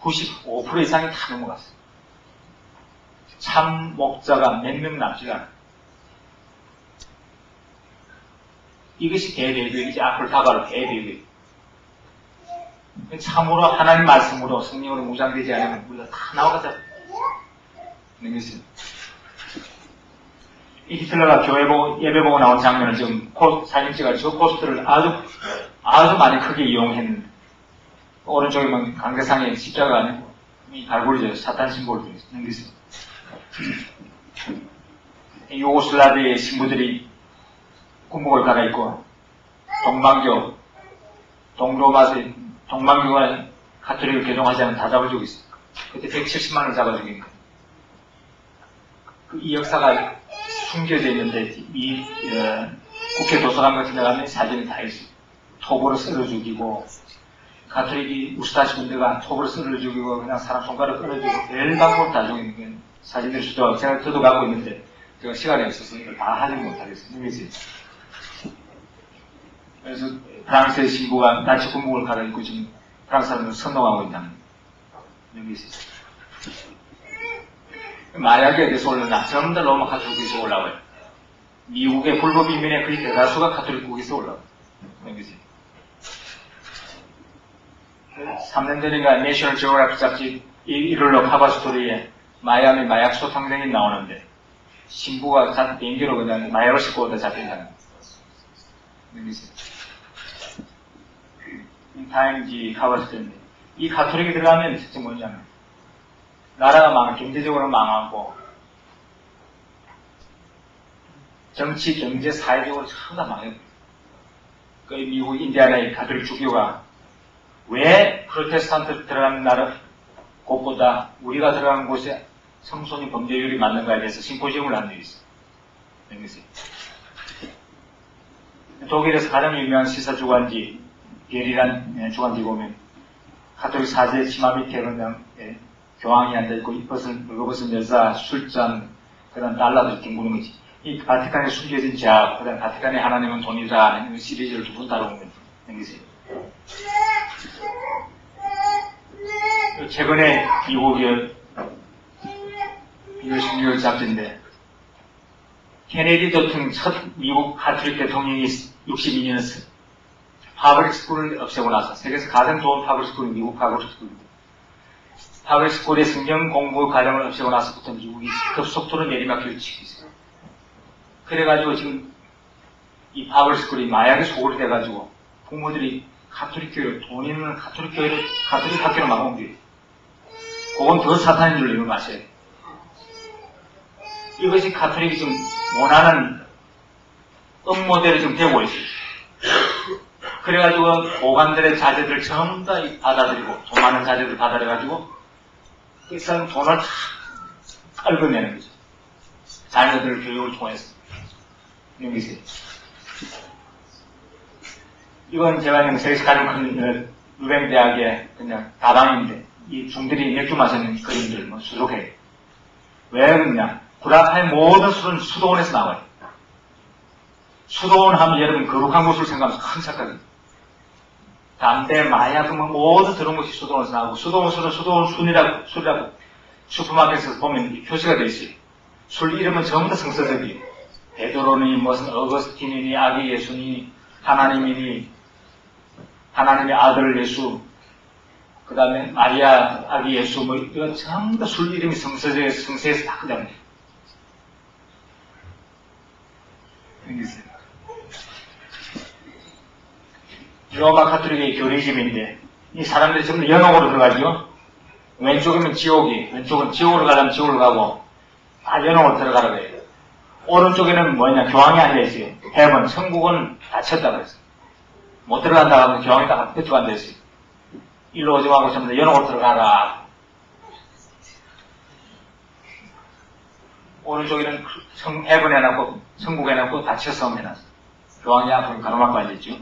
[SPEAKER 2] 95% 이상이 다 넘어갔어요. 참 목자가 몇 명 남지가 않아요. 이것이 대대교이지 앞을 다가올 대대교. 참으로 하나님 말씀으로 성령으로 무장되지 않으면 우리가 다 나와가자. 넘겼어요. 이 히틀러가 교회 보고, 예배 보고 나온 장면을 지금 포, 사진 찍어가지고 포스터를 아주, 아주 많이 크게 이용했는데, 오른쪽에 보면 강대상에 십자가 아니고, 이 갈고리죠. 사탄 심볼도 넘겼어요. 유고슬라비의 신부들이 군복을 갈아입고, 동방교, 동로마스, 동방교가 카톨릭을 개종하지 않은 다 잡아주고 있어요. 그때 170만을 잡아주긴 거예요. 그이 역사가 숨겨져 있는데, 이, 어, 국회 도서관 같은 데 가면 사진이 다 있어요. 톱으로 썰어 죽이고, 가톨릭이 우스타시 군대가 톱으로 썰어 죽이고, 그냥 사람 손가락 죽이고, 별 방법 다 죽이는 게 사진들이 수도, 제가 저도 가고 있는데, 제가 시간이 없어서 이걸 다 하지 못하겠어요. 이미지. 그래서 프랑스의 신부가 나치 군복을 갈아입고 지금 프랑스 사람을 선동하고 있다는 의미지. 마약에 대해서 올라나 전부 다 로마 카톨릭에서 올라와요. 미국의 불법 이민의 거의 대다수가 카톨릭국에서 올라와요. 여기지. 3년 전인가 내셔널 지오그래피 잡지 일일로 카바 스토리에 마이애미 마약 소탕생이 나오는데 신부가 자, 비행기로 그냥 마약을 싣고 오다 잡힌다는 여기 지. 타임지 카바 스토리인데 이 카톨릭이 들어가면 진짜 뭐냐면 나라가 망, 경제적으로 망하고 정치, 경제, 사회적으로 전부 다 망해요. 그 미국 인디아나의 가톨릭 주교가 왜 프로테스탄트 들어가는 나라 곳보다 우리가 들어가는 곳에 성소년 범죄율이 많는가에 대해서 심포지움을 한 적이 있어요. 독일에서 가장 유명한 시사 주간지 게리란 주간지 보면 가톨릭 사제 치마 밑에 그냥 예, 교황이 앉아있고 이벗은 물거벗은 여자 술잔 그다음 달러들 뒹구는 거지. 이 바티칸에 숨겨진 죄악, 그다음 바티칸의 하나님은 돈이다 이 시리즈를 두 번 다뤄보면 생기세요. 최근에 미국이 1월 16일 잡지인데 케네디 대통령 첫 미국 가톨릭 대통령이 62년 public school을 없애고 나서 세계에서 가장 좋은 public school이 미국 public school입니다. public school의 성경 공부 과정을 없애고 나서부터 미국이 급속도로 내리막길을 치고 있어요. 그래가지고 지금 이 public school이 마약에 소굴이 돼가지고 부모들이 가톨릭 교회, 돈 있는 가톨릭 교회를 가톨릭 학교로 막 옮겨요. 그건 더 사탄인 줄 이거 마셔요. 이것이 가톨릭이 지금 원하는 음모들이 지금 되고 있어요. 그래가지고 고관들의 자제들 전부 다 받아들이고 돈 많은 자제들 받아들여가지고 그 사람 돈을 다 깔고내는 거죠. 자녀들 교육을 통해서 여기서 이건 제가 그냥 세계에서 가장 큰 루뱅 대학의 그냥 다방인데 이 중들이 맥주 마시는 그림들 뭐 수록해. 왜 그러냐? 구라파의 모든 술은 수도원에서 나와요. 수도원 하면 여러분 거룩한 곳을 생각하면서 큰 착각입니다. 담배, 마약, 뭐 모두 들어온 것이 수도원에서 나오고 수도원 술은 수도원 순이라고 술이라고 슈퍼마켓에서 보면 표시가 되어 있어요. 술 이름은 전부 다 성서적이에요. 베드로니 무슨 어거스틴이니 아기 예수니 하나님이니 하나님의 아들 예수 그 다음에 마리아 아기 예수 뭐 이건 전부 다 술 이름이 성서적 성서에서 다 그냥 생겼어요. 로마 카톨릭의 교리즘인데 이 사람들이 전부 연옥으로 들어가죠. 왼쪽이면 지옥이, 왼쪽은 지옥으로 가려면 지옥으로 가고 다 연옥으로 들어가라고 해요. 오른쪽에는 뭐냐 교황이 앉아있어요. 해번 천국은 닫혔다 그랬어요. 못 들어간다 하면 교황이 딱 그쪽 앉아있어요. 일로 오지 말고 전부 다 연옥으로 들어가라. 오른쪽에는 성, 해번 해놨고 천국 해놨고 닫혀서 해놨어요. 교황이 앞으로 가로막고 앉아있죠.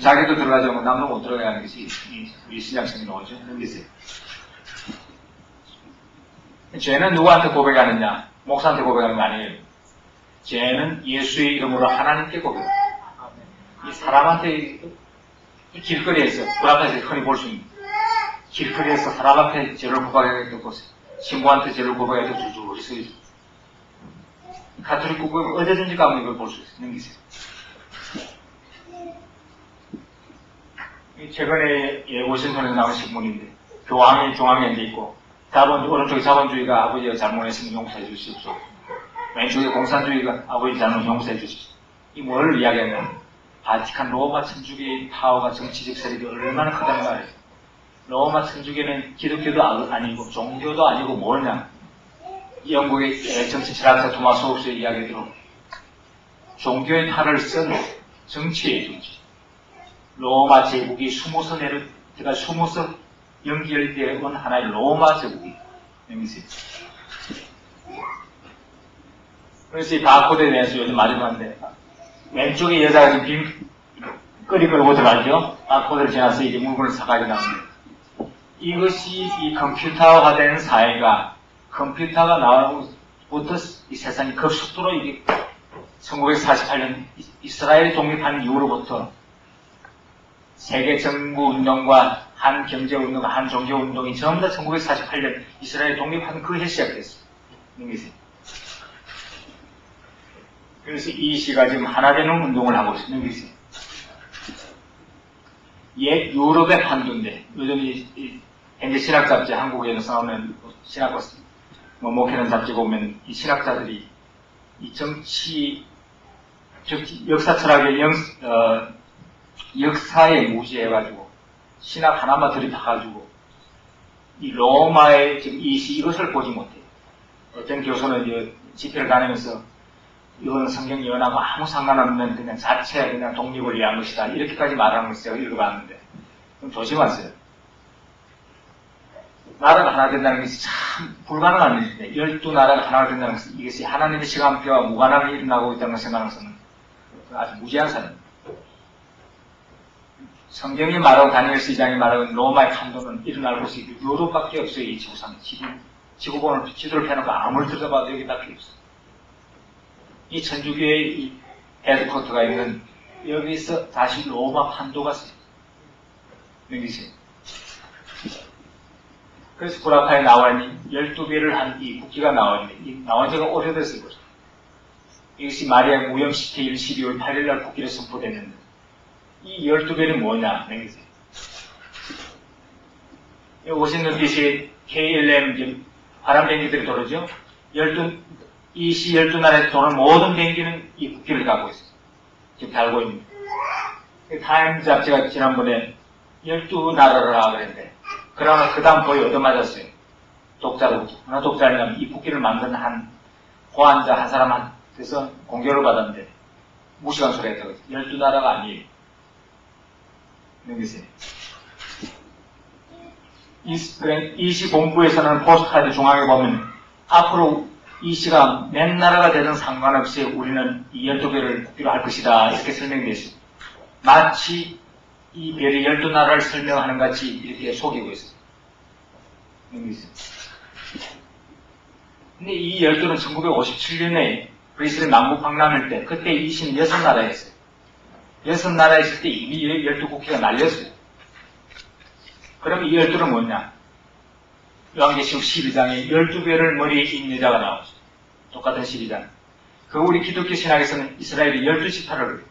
[SPEAKER 2] 자기도 들어가지 않고 남도 못 들어가게 하는 것이 우리 신약성이 나오죠. 여기세요. 죄는 누구한테 고백하느냐? 목사한테 고백하는 거 아니에요. 죄는 예수의 이름으로 하나님께 고백합니다. 이 사람한테 이 길거리에서 그 앞에서 흔히 볼 수 있는 길거리에서 사람 앞에 죄를 고백하게 보세요. 친구한테 죄를 고백하게 줄줄이 쓰이죠. 가톨릭 국은 어디든지 가면 이걸 볼 수 있어요. 넘기세요. 최근에 예고신문에서 나온 신문인데 교황이 중앙에 앉아 있고 자본, 오른쪽에 자본주의가 아버지가 잘못했으면 용서해 주십시오. 왼쪽에 공산주의가 아버지 잘못 용서해 주십시오. 이 뭘 이야기하면 바티칸 로마 천주교의 파워가 정치적 세력이 얼마나 크다는 말이에요. 로마 천주교는 기독교도 아니고 종교도 아니고 뭐냐. 영국의 정치 철학자 토마스 홉스의 이야기대로 종교의 탈을 쓴 정치의 존재. 로마 제국이 숨어서 내려, 제가 숨어서 연결되어 온 하나의 로마 제국이 의미지. 그래서 이 바코드에 대해서 요즘 말이 많은데, 왼쪽에 여자가 지금 빔, 끓이 끌고 들어가죠? 바코드를 지나서 이제 물건을 사가지고 나옵니다. 이것이 이 컴퓨터화된 사회가 컴퓨터가 나오고부터 이 세상이 급속도로 이게 1948년 이스라엘이 독립한 이후로부터 세계 정부 운동과 한 경제 운동과 한 종교 운동이 전부 다 1948년 이스라엘 독립한 그 해 시작됐어요. 그래서 이 시가 지금 하나 되는 운동을 하고 있어요. 여기서. 옛 유럽의 판도인데 요즘 이, 이 현재 신학 잡지 한국에서 나오는 신학 뭐 목회는 잡지 보면 이 신학자들이 이 정치 즉 역사 철학의 영, 어, 역사에 무시해가지고 신학 하나만 들이다가지고 이 로마의 지금 이시 이것을 보지 못해요. 어떤 교수는 집회를 다니면서 이거는 성경 예언하고 아무 상관없는 그냥 자체 그냥 독립을 위한 것이다. 이렇게까지 말하는 것을 제가 읽어봤는데 좀 조심하세요. 나라가 하나 된다는 것이 참 불가능한 일인데 열두 나라가 하나가 된다는 것은 이것이 하나님의 시간표와 무관하게 일어나고 있다는 것을 생각하는 것은 아주 무지한 사람. 성경이 말하고 다니엘 시장이 말하고 로마의 판도는 일어날 곳이 유럽밖에 없어요. 이 지구상 지구 지구본을 지도를 펴놓고 아무리 들어봐도 여기밖에 없어요. 이 천주교의 이 헤드코트가 있는 여기서 다시 로마 판도가 여기서 그래서 구라파에 나와 있는 12개를 한 이 국기가 나와 있는데 이 나온 지가 오래됐을 거죠. 이것이 마리아 무염시태 12월 8일 날 국기를 선포됐는데 이 12개는 뭐냐? 여기서 여기 오시는 빛이 KLM 바람 비행기들이 도르죠. 12, 이시 12나라에서 도는 모든 비행기는 이 국기를 갖고 있어요. 지금 달고 있는. 타임 잡지가 지난번에 12나라를 하라 그랬는데 그러나 그 다음 거의 얻어맞았어요. 독자로. 하나 독자냐면 이 국기를 만든 한 호환자 한 사람한테서 공격을 받았는데 무시한 소리 했다고 했어요. 열두 나라가 아니에요. 여기세요. EC 본부에서는 postcard 중앙에 보면 앞으로 EC가 몇 나라가 되든 상관없이 우리는 이 12개를 국기로 할 것이다. 이렇게 설명되어 있습니다. 마치 이 별이 열두 나라를 설명하는 같이 이렇게 속이고 있어요. 근데 이 열두는 1957년에 브뤼셀 만국 박람회 때 그때 26나라였어요. 여섯 나라에 있을 때 이미 열두 국기가 날렸어요. 그럼 이 열두는 뭐냐? 요한계시록 12장에 12배를 머리에 인 여자가 나오죠. 똑같은 12장. 그 우리 기독교 신학에서는 이스라엘이 12지파를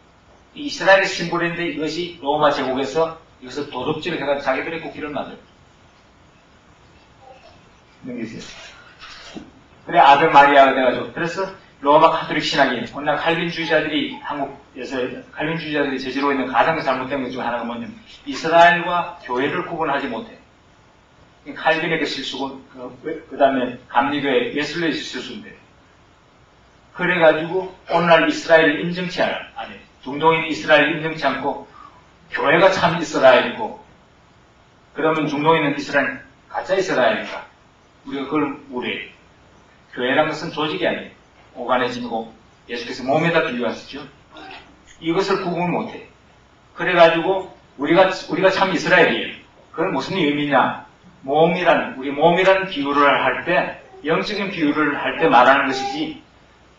[SPEAKER 2] 이스라엘의 심볼인데 이것이 로마 제국에서 이것을 도둑질을 해가지고 자기들의 국기를 만들어. 넘기세요. 그래 아들 마리아가 돼가지고 그래서 로마 카톨릭 신학이 오늘 칼빈주의자들이 한국에서 칼빈주의자들이 저지르고 있는 가장 잘못된 것 중 하나가 뭐냐면 이스라엘과 교회를 구분하지 못해. 칼빈에게 실수고 그, 그 다음에 감리교의 예술의 실수인데 그래가지고 오늘날 이스라엘을 인정치 않아. 아니 중동인 이스라엘 인정치 않고 교회가 참 이스라엘이고 그러면 중동인은 이스라엘 가짜 이스라엘인가? 우리가 그걸 우리 교회란 것은 조직이 아니에요. 오가네즘이고 예수께서 몸에다 비유하시죠. 이것을 구분 못해. 그래가지고 우리가 우리가 참 이스라엘이에요. 그건 무슨 의미냐? 몸이라는 우리 몸이라는 비유를 할 때 영적인 비유를 할 때 말하는 것이지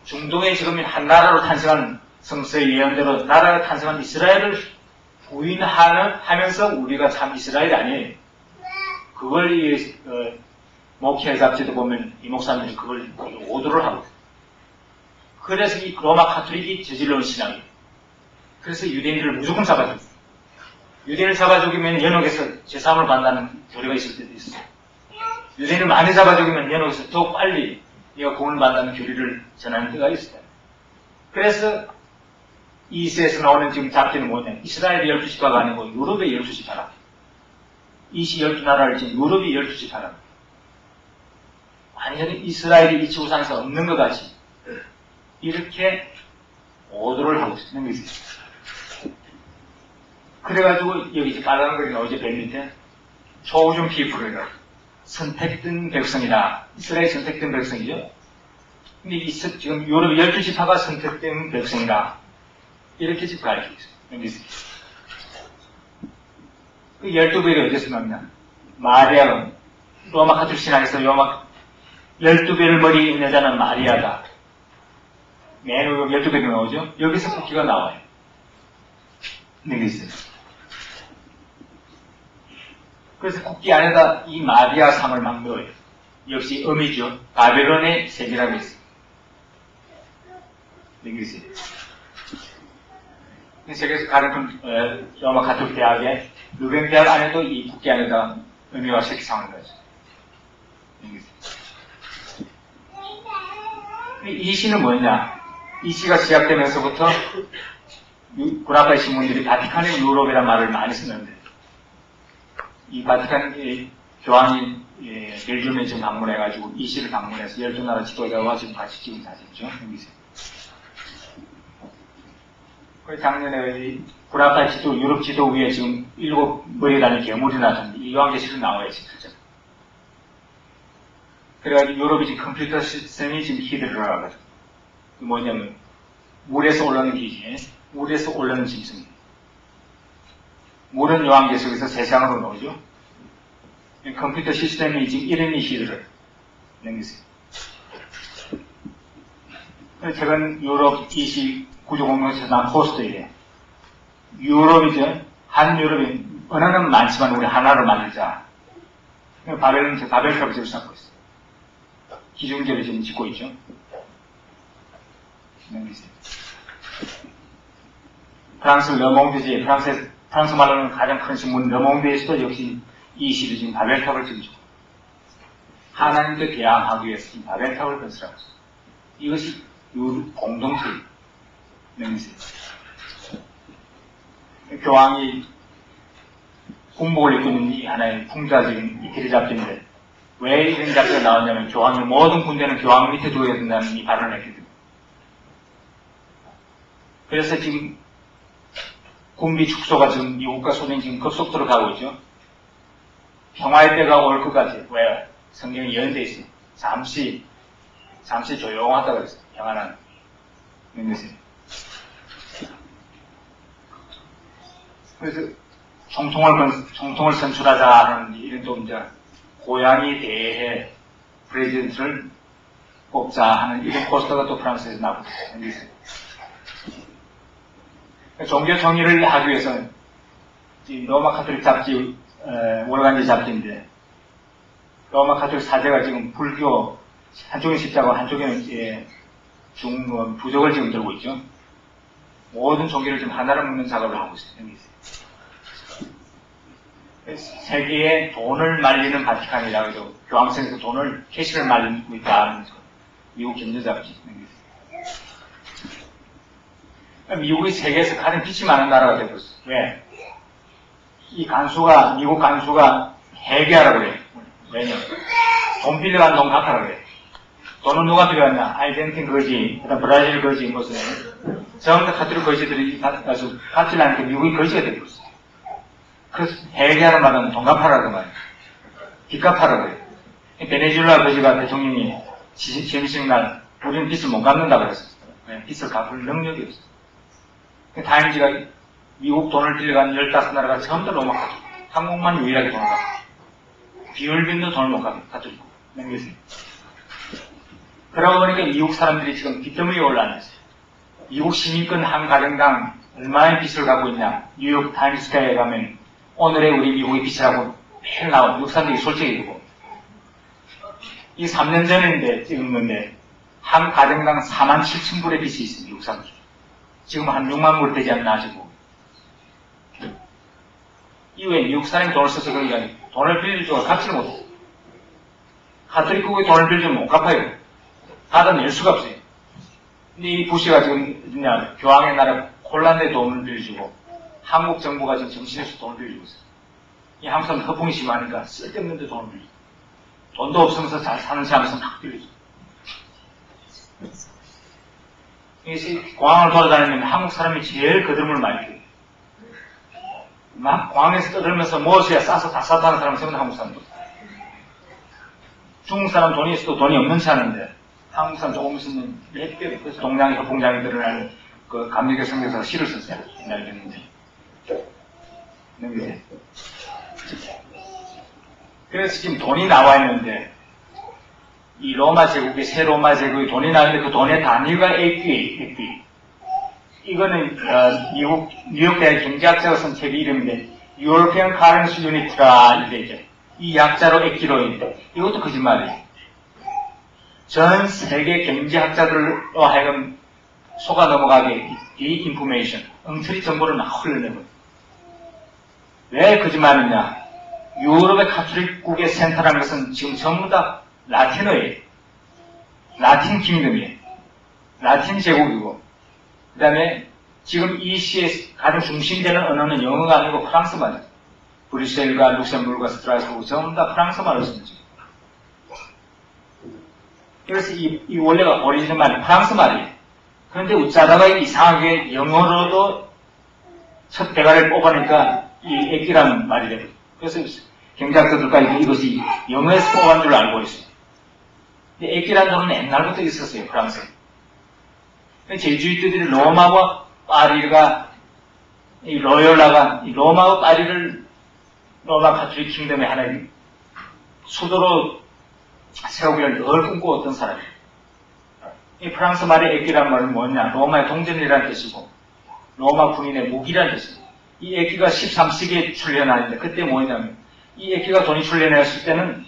[SPEAKER 2] 중동에 지금 한 나라로 탄생한 성서의 예언대로 나라가 탄생한 이스라엘을 부인하는 하면서 우리가 참 이스라엘이 아니에요. 그걸 이 어, 목회 잡지도 보면 이 목사님이 그걸 오도를 하고 그래서 이 로마 카톨릭이 저질러온 신앙이에요. 그래서 유대인들을 무조건 잡아주고 유대인을 잡아 죽이면 연옥에서 제3을 받는다는 교리가 있을 때도 있어요. 유대인을 많이 잡아 죽이면 연옥에서 더 빨리 네가 공을 받는 교리를 전하는 때가 있어요. 그래서 이세에서 나오는 지금 잡기는 뭐냐. 이스라엘이 열두 지파가 아니고 유럽의 열두 지파라. 이시 열두 나라를 지금 유럽이 열두 지파라. 완전히 이스라엘이 이 지구상에서 없는 것 같이 이렇게 오도를 하고 있는 게 있어요. 그래가지고 여기 이제 빨간 글이 나오죠, 배 밑에. 초중 피부를 선택된 백성이다. 이스라엘 선택된 백성이죠. 근데 이, 지금 유럽 12 지파가 선택된 백성이다. 이렇게 지금 가르치고 있어요. 여기 있어요. 그 12배를 어디서 나오냐? 마리아는 로마 카톨릭 신학에서 로마 12배를 머리 있는 여자는 마리아다. 맨 위에 12배가 나오죠? 여기서 국기가 나와요. 여기 있어요. 그래서 국기 안에다 이 마리아 상을 막 넣어요. 역시 음이죠. 바벨론의 세계라고. 여기 있어요. 세계에서 큰 로마 가톨릭 대학의 루벤 대학 안에도 이 국기 안에다 의미와 색상을. 여기 있어요. 이 시는 뭐냐? 이 시가 시작되면서부터 구라파의 신문들이 바티칸의 유럽이라는 말을 많이 쓰는데 이 바티칸 교황이 예, 벨기움에 지금 방문해가지고 이 시를 방문해서 열두 나라 지도자와 지금 같이 찍은 사진이죠. 여기서. 그 작년에 구라파 지도, 유럽 지도 위에 지금 일곱 머리 달린 괴물이 나왔는데 이 요한계시록 나와요, 지금. 그래가지고 유럽이 지금 컴퓨터 시스템이 지금 히드를 하거든. 뭐냐면, 물에서 올라오는 기지, 물에서 올라오는 짐승. 물은 요한계속에서 세상으로 나오죠. 컴퓨터 시스템이 지금 이름이 히드를 넘기세요. 최근 유럽 29조 공동에서 난 포스트에 유럽이죠. 한 유럽이 언어는 많지만 우리 하나로 만들자. 바벨은 바벨 값을 쌓고 있어요. 기중제를 지금 짓고 있죠. 프랑스 르몽드지 프랑스 프랑스 말로는 가장 큰 신문 르몽드에서도 역시 이 시를 지금 바벨탑을 지금 죠 하나님께 대항하기 위해서 지금 바벨탑을 건설하고 있어요. 이것이 공동체 명세. 교황이 군복을 입고 있는 이 하나의 풍자적인 이태리 잡지인데 왜 이런 잡지가 나왔냐면 교황이 모든 군대는 교황 밑에 두어야 된다는 이 발언을 했거든요. 그래서 지금 군비 축소가 지금 미국과 소련이 지금 급속도로 가고 있죠. 평화의 때가 올 것 같아요. 왜? 성경이 예언되어 있어요. 잠시, 잠시 조용하다 그랬어요. 평안한 것이. 그래서 총통을, 총통을 선출하자 하는 이런 또 이제 고향이 대해 프레지던트를 뽑자 하는 이런 포스터가 또 프랑스에서 나오고 있어요. 종교 정의를 하기 위해서는 로마 카톨릭 잡지 월간지 잡지인데 로마 카톨릭 사제가 지금 불교 한쪽에 십자가 한쪽에는 예, 중 뭐, 부적을 지금 들고 있죠. 모든 종교를 지금 하나로 묶는 작업을 하고 있어요. 세계에 돈을 말리는 바티칸이라고 해도 교황청에서 돈을 cash를 말리고 있다 미국 경제 잡지. 미국이 세계에서 가장 빚이 많은 나라가 되고 있어. 왜? 이 간수가, 미국 간수가 해결하라고 그래. 왜냐면, 돈 빌려간 돈 갚아라 그래. 돈은 누가 필요하냐? 아이덴틴 거지, 그다음 브라질 거지, 무슨, 전부 다 카톨릭 거지들이 아주 갚지를 게 미국이 거지가 되고 있어. 그래서 해결하는 말은 돈 갚아라 그 말이야. 빚 갚아라 그래. 베네수엘라 거지가 대통령이 시험식 날, 우리는 빚을 못 갚는다 그랬었어. 빚을 갚을 능력이 없어. 다행지가 미국 돈을 빌려간 15나라가 전부 다 로마 가족. 한국만 유일하게 돈을 갚고. 비율빈도 돈을 못 갚고, 가족이고. 남겼어요. 그러고 보니까 미국 사람들이 지금 빚더미에 올라앉았어요. 미국 시민권 한 가정당 얼마의 빚을 갖고 있냐. 뉴욕 타임스퀘어에 가면 오늘의 우리 미국의 빚이라고 매일 나와. 미국 사람들이 솔직히 되고. 이 3년 전인데 찍은 건데 한 가정당 4만 7천 불의 빚이 있어요. 미국 사람들. 지금 한 6만 불 되지 않나 지고 이후에 미국 사람이 돈을 써서 그러니까 돈을 빌릴 줄가 갚지를 못해. 가톨릭국에 돈을 빌리면 못 갚아요. 받아낼 수가 없어요. 근데 이 부시가 지금 그냥 교황의 나라 폴란드에 돈을 빌려주고 한국 정부가 지금 정신에서 돈을 빌려주고 있어요. 이 한국 사람 허풍이 심하니까 쓸데없는데 돈을 빌려줘. 돈도 없으면서 잘 사는 사람에서 막 빌려줘. 이것이 공항을 돌아다니면 한국 사람이 제일 거드름을 많이 피워요. 막 공항에서 떠들면서 무엇이야 싸서 다 쌌다는 사람은 전부 한국 사람들. 중국 사람 돈이 있어도 돈이 없는 차는데 한국 사람 조금 있으면 몇 배, 그래서 동양의 협공장이 드러나는 그 감리교 성경에서 시를 썼어요. 옛날에. 넘기세요. 그래서 지금 돈이 나와 있는데 이 로마 제국의 새 로마 제국의 돈이 나는데 그 돈의 단위가 액귀, 액귀. 이거는 어, 미국 뉴욕 대학 경제학자가 쓴 책의 이름인데 European Currency Unit라 있죠. 이 약자로 있는데 이것도 거짓말이에요. 전 세계 경제학자들로 하여금 속아 넘어가게 이 information, 엉터리 정보를 막 흘러내고 왜 거짓말이냐? 유럽의 카톨릭국의 센터라는 것은 지금 전부 다 라틴어예요. Latin kingdom이에요. 라틴 제국이고 그 다음에 지금 EC의 가장 중심되는 언어는 영어가 아니고 프랑스말이에요. 브뤼셀과 룩셈부르크와 스트라스부르크 전부 다 프랑스말을 쓰죠. 그래서 이, 이 원래가 오리지널 말이 프랑스 말이에요. 그런데 우짜다가 이상하게 영어로도 첫 대가를 뽑아내니까 이 애기라는 말이 돼요. 그래서 경제학자들까지 이것이 영어에서 뽑은 줄 알고 있어요. 애기라는 단어는 옛날부터 있었어요, 프랑스에. 제주이트들이 로마와 파리가 이 로열라가 이 로마와 파리를 로마 카톨릭 킹덤의 하나의 수도로 세우기를 늘 꿈꿔왔던 사람이에요. 이 프랑스 말의 애기란 말은 뭐냐? 로마의 동전이라는 뜻이고 로마 군인의 무기라는 뜻이고 이 애기가 13세기에 출현하는데 그때 뭐냐면 이 애기가 돈이 출현했을 때는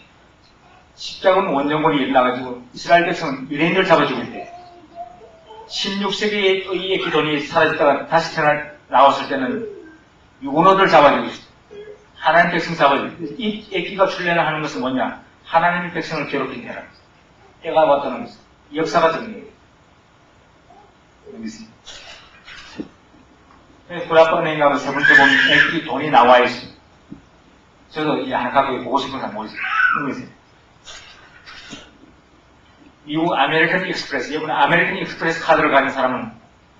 [SPEAKER 2] 십자군 원정군이 일어나가지고 이스라엘 백성은 유대인들 잡아주고 있대. 16세기에 이 애기 돈이 사라졌다가 다시 태어나 나왔을 때는 유군호들 잡아주고 있어. 하나님 백성 잡아주고 있어. 이 애기가 출현하는 것은 뭐냐? 하나님의 백성을 괴롭힌 해라. 때가 왔다는 것은 역사가 정리해요. 여기 있습니다. 구라번에 가면 세 번째 보면 애기 돈이 나와 있어요. 저도 이 갖고 보고 싶은 사람 모르겠어요. 미국 아메리칸 익스프레스, 여러분 아메리칸 익스프레스 카드를 가진 사람은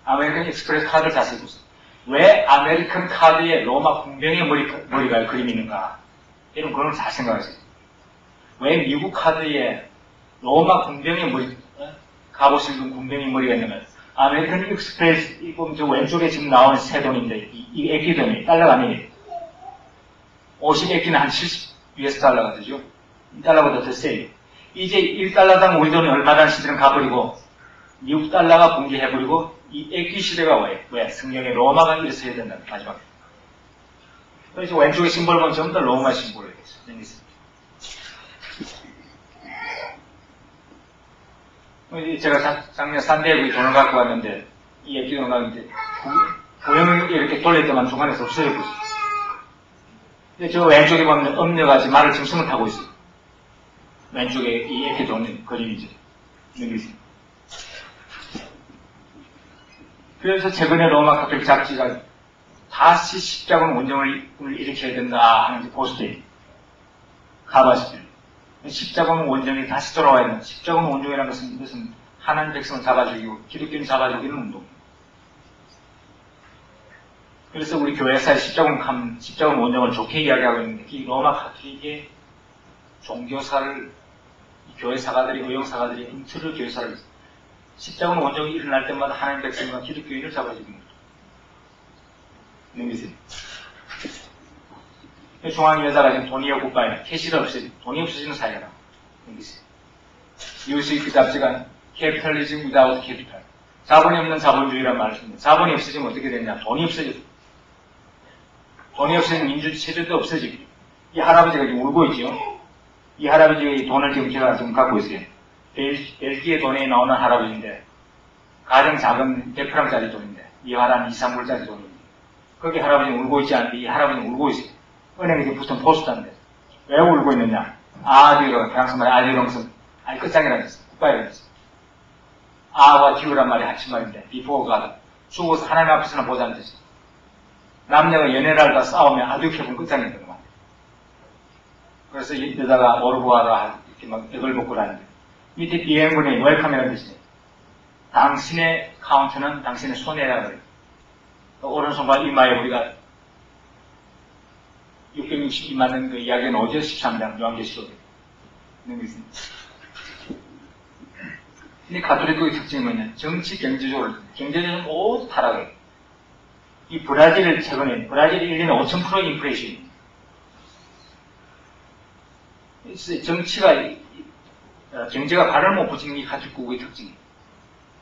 [SPEAKER 2] American Express 카드를 다 쓰고 있어요. 왜 American 카드에 로마 궁병의 머리, 머리가 그림이 있는가? 여러분 그걸 잘 생각하세요. 왜 미국 카드에 로마 궁병의 머리, 어? 입은 궁병의 머리가 있냐면 American Express, 이거 저 왼쪽에 지금 나오는 새 돈인데, 이, 이 ECU 돈이 달러가 아니에요. 50 ECU는 한 70 US 달러가 되죠. 이 달러보다 더 세요. 이제 1달러당 우리 돈이 얼마라는 시대는 가버리고, 미국 달러가 붕괴해버리고, 이 액기 시대가 왜? 왜? 성경에 로마가 일어서야 된다. 마지막에. 그래서 왼쪽에 심볼 보면 전부 다 로마 심볼을 생겼습니다. 제가 작년 산대구에 돈을 갖고 왔는데 이 액기 돈을 갖는데 고형을 이렇게 돌렸더만 중간에서 없어지고 있어요. 저 왼쪽에 보면 엄녀가 말을 지금 숨을 타고 있어요. 왼쪽에 이 액기 돈 그림이죠. 있습니다. 그래서 최근에 로마 카톨릭 잡지가 다시 십자군 원정을 일으켜야 된다 하는 보수들이 가봤어요. 십자군 원정이 다시 돌아와야 된다. 십자군 원정이라는 것은 이것은 하나님 백성을 잡아주기고 기독교인 잡아주기는 운동. 그래서 우리 교회사의 십자군 감, 십자군 원정을 좋게 이야기하고 있는데 이 로마 카톨릭의 종교사를 교회 사가들이 의용 사가들이 인트를 교회사를 십자군 원정이 일어날 때마다 하나님 백성과 기독교인을 잡아주는 거죠. 능미세요. 중앙여자가 지금 돈이 없고 빠야 캐시가 없어지 돈이 없어지는 나와. 능미세요. 뉴스위크 그 잡지가 캐피탈리즘 without capital. 자본이 없는 자본주의란 말을 씁니다. 자본이 없어지면 어떻게 되냐? 돈이 없어져. 돈이 없어지면 민주 체제도 없어지고. 이 할아버지가 지금 울고 있죠. 이 할아버지가 이 돈을 지금 제가 지금 갖고 있어요. 벨, 벨기에 돈에 나오는 할아버지인데 가장 작은 100프랑짜리 돈인데 이 할아는 2, 3불짜리 돈인데 거기 할아버지는 울고 있지 않는데 이 할아버지는 울고 있어요. 은행에 붙은 포스터인데 왜 울고 있느냐? 아디로, 프랑스 말에 아디롱스, 아니 끝장이라는 뜻, 굿바이라는 뜻. 아와 디우란 말이 합친 말인데, 비포가 죽어서 하나님 앞에서는 보자는 뜻이 남녀가 연애를 하다 싸우면 아듀케분 끝장이거든. 그래서 이 여자가 오르고하다 이렇게 막 액을 벗고 다니는데 밑에 비행문에 웰컴이라는 뜻이에요. 당신의 카운트는 당신의 손해라 그래요. 오른손과 이마에 우리가 662만원 그 이야기는 어제 13장 요한계시록에 있는 게 있습니다. 근데 가톨릭의 특징이 뭐냐? 정치, 경제적으로, 경제적으로 모두 타락해요. 이 브라질 최근에, 브라질이 1년에 5,000% 인플레이션. 정치가, 어, 경제가 발을 못 붙이는 게 가톨릭국의 특징이에요.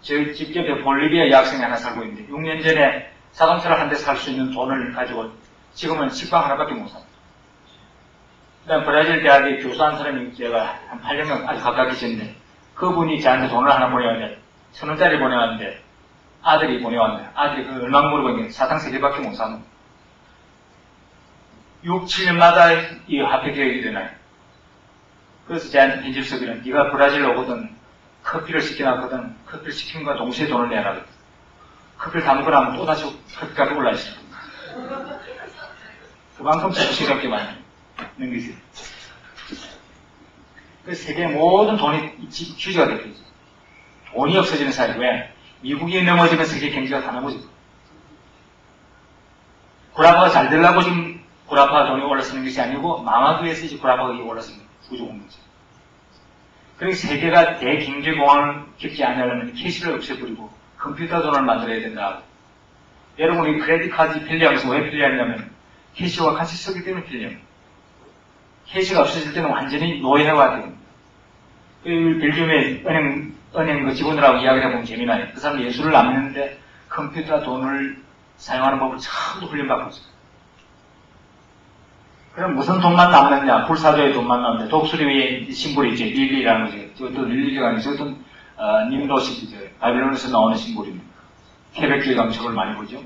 [SPEAKER 2] 저집 옆에 볼리비아 여학생이 하나 살고 있는데, 6년 전에 자동차를 한 대 살 수 있는 돈을 가지고 지금은 식빵 하나밖에 못 삽니다. 그다음 브라질 대학에 교수한 사람이 제가 한 8년간 아주 가까이 계셨는데 그분이 저한테 돈을 하나 보내왔는데 천 원짜리 보내왔는데 아들이 보내왔는데 아들이 그 얼마 물어보니 사탕 세 개밖에 못 사는 6, 7년마다 이 화폐 계획이 되나요? 그래서 편지를 쓰기는 네가 브라질로 오거든 커피를 시켜놨거든 커피를 시킨 과 동시에 돈을 내라 커피를 담고 나면 또다시 커피값이 올라 있어 그만큼 정치적게 많이 넘기세요. 그 세계 모든 돈이 휴지가 되겠죠. 돈이 없어지는. 왜? 미국이 넘어지면 세계 경제가 다 넘어지고. 구라파가 잘 되려고 지금 구라파 돈이 올라서는 것이 아니고 망하기 위해서 이제 구라파가 올라서는 구조공 거죠. 그래서 세계가 대경제공황을 겪지 않으려면 캐시를 없애버리고 컴퓨터 돈을 만들어야 된다. 여러분이 크레딧 카드 편리하면서 왜 편리하냐면 캐시와 같이 쓰기 때문에 편리합니다. 캐시가 없어질 때는 완전히 노예화가 됩니다. 그 벨기움의 은행, 은행 그 직원들하고 이야기를 해보면 재미나요. 그 사람 예술을 남는데 컴퓨터 돈을 사용하는 법을 처음부터 훈련받고 있어요. 그럼 무슨 돈만 남느냐? 불사조의 돈만 남는데 독수리 위에 심볼이 있죠. 릴리라는 거죠. 저것도 릴리가 아니죠. 저것도 어, 님도시죠. 바빌론에서 나오는. 케베크에 가면 저걸 많이 보죠.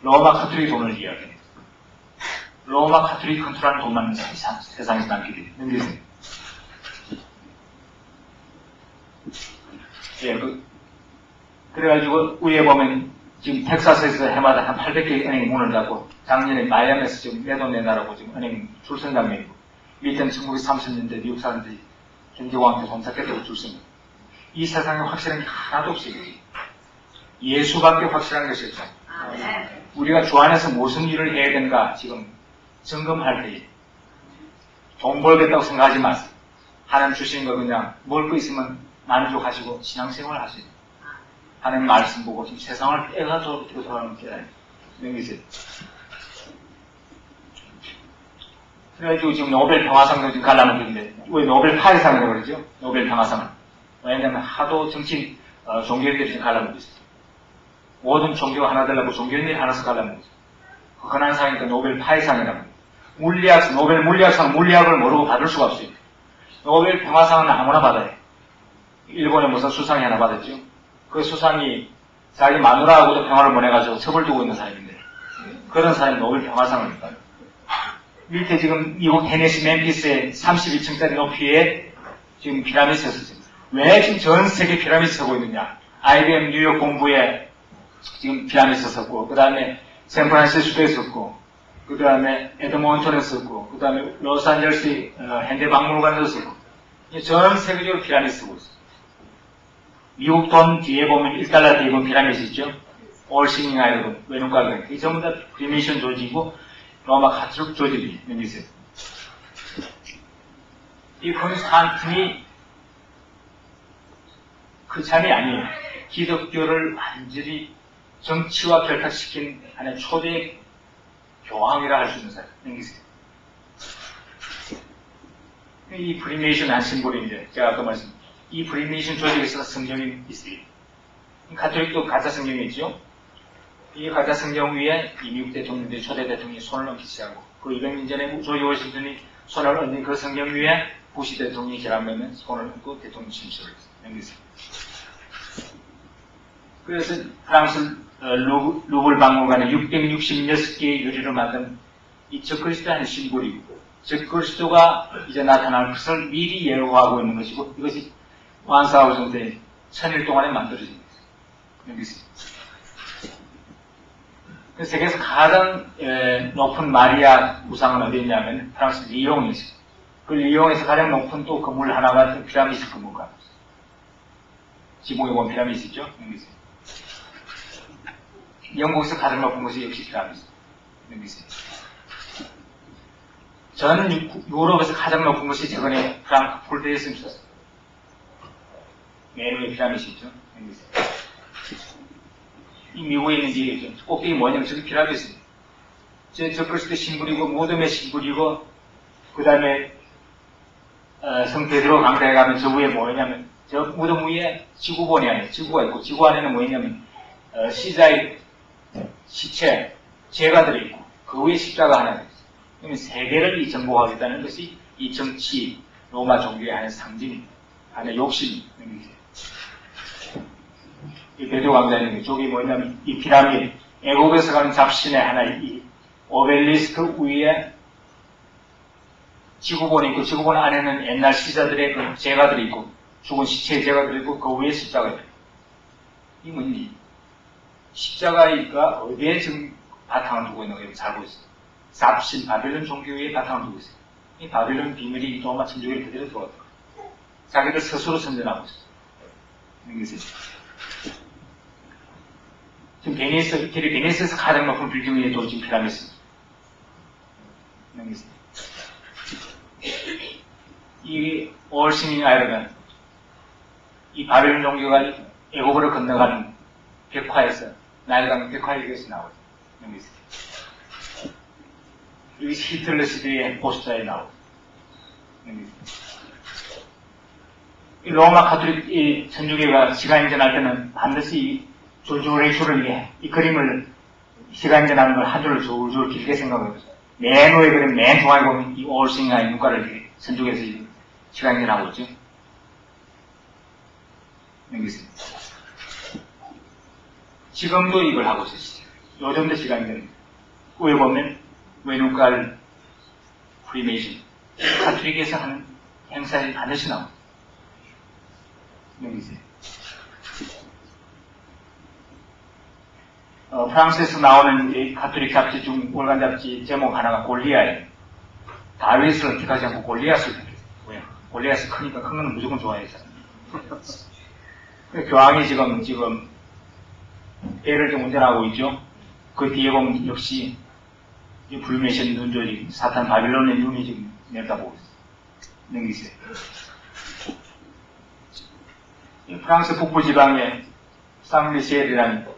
[SPEAKER 2] 로마 카톨릭 돈을 이야기해요. 로마 카톨릭 컨트롤하는 돈만 세상, 세상에 남기게 넘기세요. 예, 그, 그래가지고 위에 보면 지금 텍사스에서 해마다 한 800개 은행이 문을 닫고 작년에 마이애미에서 지금 내돈 내놔라고 지금 은행 줄선 장면이고 밑에는 1930년대 미국 사람들이 경제왕한테 돈줄 섭니다. 이 세상에 확실한 게 하나도 없어요. 예수밖에 확실한 것이 없어요. 우리가 주 안에서 무슨 일을 해야 되는가 지금 점검할 때에 돈 벌겠다고 생각하지 마세요. 하나님 주신 거 그냥 먹을 거 있으면 만족하시고 신앙생활 하세요. 하나님 말씀 보고 지금 세상을 빼가 어떻게 돌아가는 게 명기세요. 그래가지고 지금 노벨 평화상도 지금 갈라면 되는데 왜 노벨 파이상이라고 그러죠? 노벨 평화상을. 왜냐하면 하도 정치 어, 종교인들이 지금 갈라면 있어요. 모든 종교가 하나 되려고 종교인들이 하나씩 갈라면 있어요. 그 흔한 상이니까 노벨 평화상이라고. 물리학, 노벨 물리학상 물리학을 모르고 받을 수가 없어요. 노벨 평화상은 아무나 받아요. 일본에 무슨 수상이 하나 받았죠. 그 수상이 자기 마누라하고도 평화를 보내가지고 첩을 두고 있는 사람인데 그런 사람이 노벨 평화상을 받아요. 밑에 지금 미국 테네시 멤피스의 32층짜리 높이에 지금 피라미드 섰어요. 왜 지금 전 세계 피라미드 서고 있느냐? IBM 뉴욕 공부에 지금 피라미드 섰었고, 그 다음에 샌프란시스코에 섰고, 그 다음에 에드몬턴에 썼고, 그 다음에 로스앤젤스 어, 현대박물관에서 썼고, 전 세계적으로 피라미드 쓰고 있어요. 미국 돈 뒤에 보면 1달러 뒤에 보면 피라미드 있죠? all-seeing eye로 외눈깔에. 이 전부 다 프리메이슨 조직이고, 로마 가톨릭 조직이 있어요. 이 콘스탄틴이 그 참이 아니에요. 기독교를 완전히 정치와 결탁시킨 하나의 초대 교황이라 할 수 있는 사람, 넘기세요. 이 프리메이슨 한 symbol인데, 제가 아까 말씀, 이 프리메이슨 조직에서 성경이 있어요. 가톨릭도 가짜 성경이 있죠? 이 가짜 성경 위에 이 미국 대통령들 초대 대통령이 손을 얹기 시작하고, 그 200년 전에 조지 워싱턴이 손을 얹은 그 성경 위에 부시 대통령이 결함하면 손을 얹고 대통령 침수를 넘기세요. 그래서 프랑스 어, 루블 박물관에 666개의 유리로 만든 이 적그리스도의 심볼이고 즉 그리스도가 이제 나타날 것을 미리 예고하고 있는 것이고 이것이 완사하고 정대 천일 동안에 만들어진 것입니다. 여기 있습니다. 세계에서 가장 에, 높은 마리아 우상은 어디 있냐면 프랑스 리옹에 있어요. 그 리옹에서 가장 높은 또 건물 하나가 피라미드 건물가. 지붕에 보면 피라미드 있죠? 여기 있어요. 영국에서 가장 높은 곳이 역시 피라미드. 여기 있어요. 전 유럽에서 가장 높은 곳이 최근에 프랑크푸르트에서 있었어요. 여기 있어요. 이 미국에 있는 지 꼭대기 뭐냐면 저기 피라미드. 저, 저 그리스도 신부이고 모둠의 신부이고 그 다음에 어, 성 베드로 강사에 가면 저 위에 뭐냐면 저 무덤 위에 지구본이 아니에요. 지구가 있고 지구 안에는 뭐냐면 어, 시자의 시체, 죄가 들어있고 그 위에 십자가 하나 있어요. 그러면 세계를 이 정복하겠다는 것이 이 정치 로마 종교의 하나의 상징, 하나의 욕심입니다. 이 베드 왕자님 쪽이 뭐냐면 이 피라미드 애국에서 가는 잡신의 하나 이 오벨리스크 위에 지구본이 있고 지구본 안에는 옛날 시자들의 그 제가들이 있고 죽은 시체의 제가들이 있고 그 위에 십자가 있고 이 뭐니 십자가가 어디에 지금 바탕을 두고 있는 거예요? 잘 보세요. 잡신 바빌론 종교의 바탕을 두고 있어요. 이 바빌론 비밀이 로마 천주교를 그대로 들어왔다. 자기들 스스로 선전하고 있어요. 여기서 지금 베니스, 이태리 베니스에서 가장 높은 빌딩 위에 또 지금 피라미드입니다. 이 all-seeing eye라는 이 바벨론 종교가 애굽으로 건너가는 벽화에서 나일강 벽화에서 나오죠. 여기서. 여기 히틀러 시대의 포스터에 나오죠. 이 로마 카톨릭 이 천주교가 시간인전할 때는 반드시 줄줄레이쇼를 이 그림을 시간전하는 걸 한 줄을 줄줄 길게 생각하고 맨 위에 그림 맨 중앙에 보면 이 올싱아의 눈가를 선쪽에서 시간전하고 있죠. 여기 있습니다. 지금도 이걸 하고 있어요. 요즘도 시간전 위에 보면 외눈깔 프리메이슨 카톨릭에서 하는 행사에 반드시 나옵니다. 여기 있어요. 어, 프랑스에서 나오는 이 가톨릭 잡지 중 월간 잡지 제목 하나가 골리아예요. 다윗을 선택하지 않고 골리앗을 선택했어요. 왜? 골리앗이 크니까 큰 거는 무조건. 그 교황이 지금 지금 배를 좀 운전하고 있죠. 그 뒤에 보면 역시 이 불매신 눈조리 사탄 바빌론의 눈이 지금 내다보고 있어요. 있어요. 프랑스 북부 지방에 쌍리시엘이라는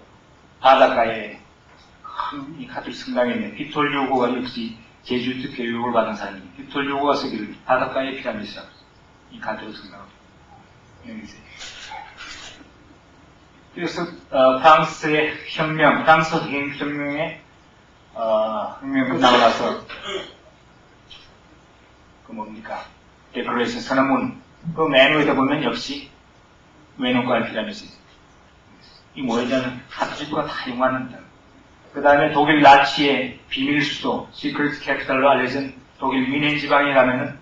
[SPEAKER 2] 바닷가에 큰이 가톨릭 성당에 위고가 역시 제수이트 교육을 받은 사람이. 빅톨 위고가 쓰기를 바닷가에 피라미드라고 이 가톨릭 성당 여기 있어요. 그래서 어, 프랑스의 혁명, 프랑스 혁명의 어, 혁명 끝나고 나서 그 뭡니까? declaration 선언문 그 맨 위에다 보면 역시 외눈깔 피라미드 이 뭐냐면 가톨릭과 다 융화한다. 그 다음에 독일 나치의 비밀 수도, secret capital로 알려진 독일 뮌헨 지방에 가면은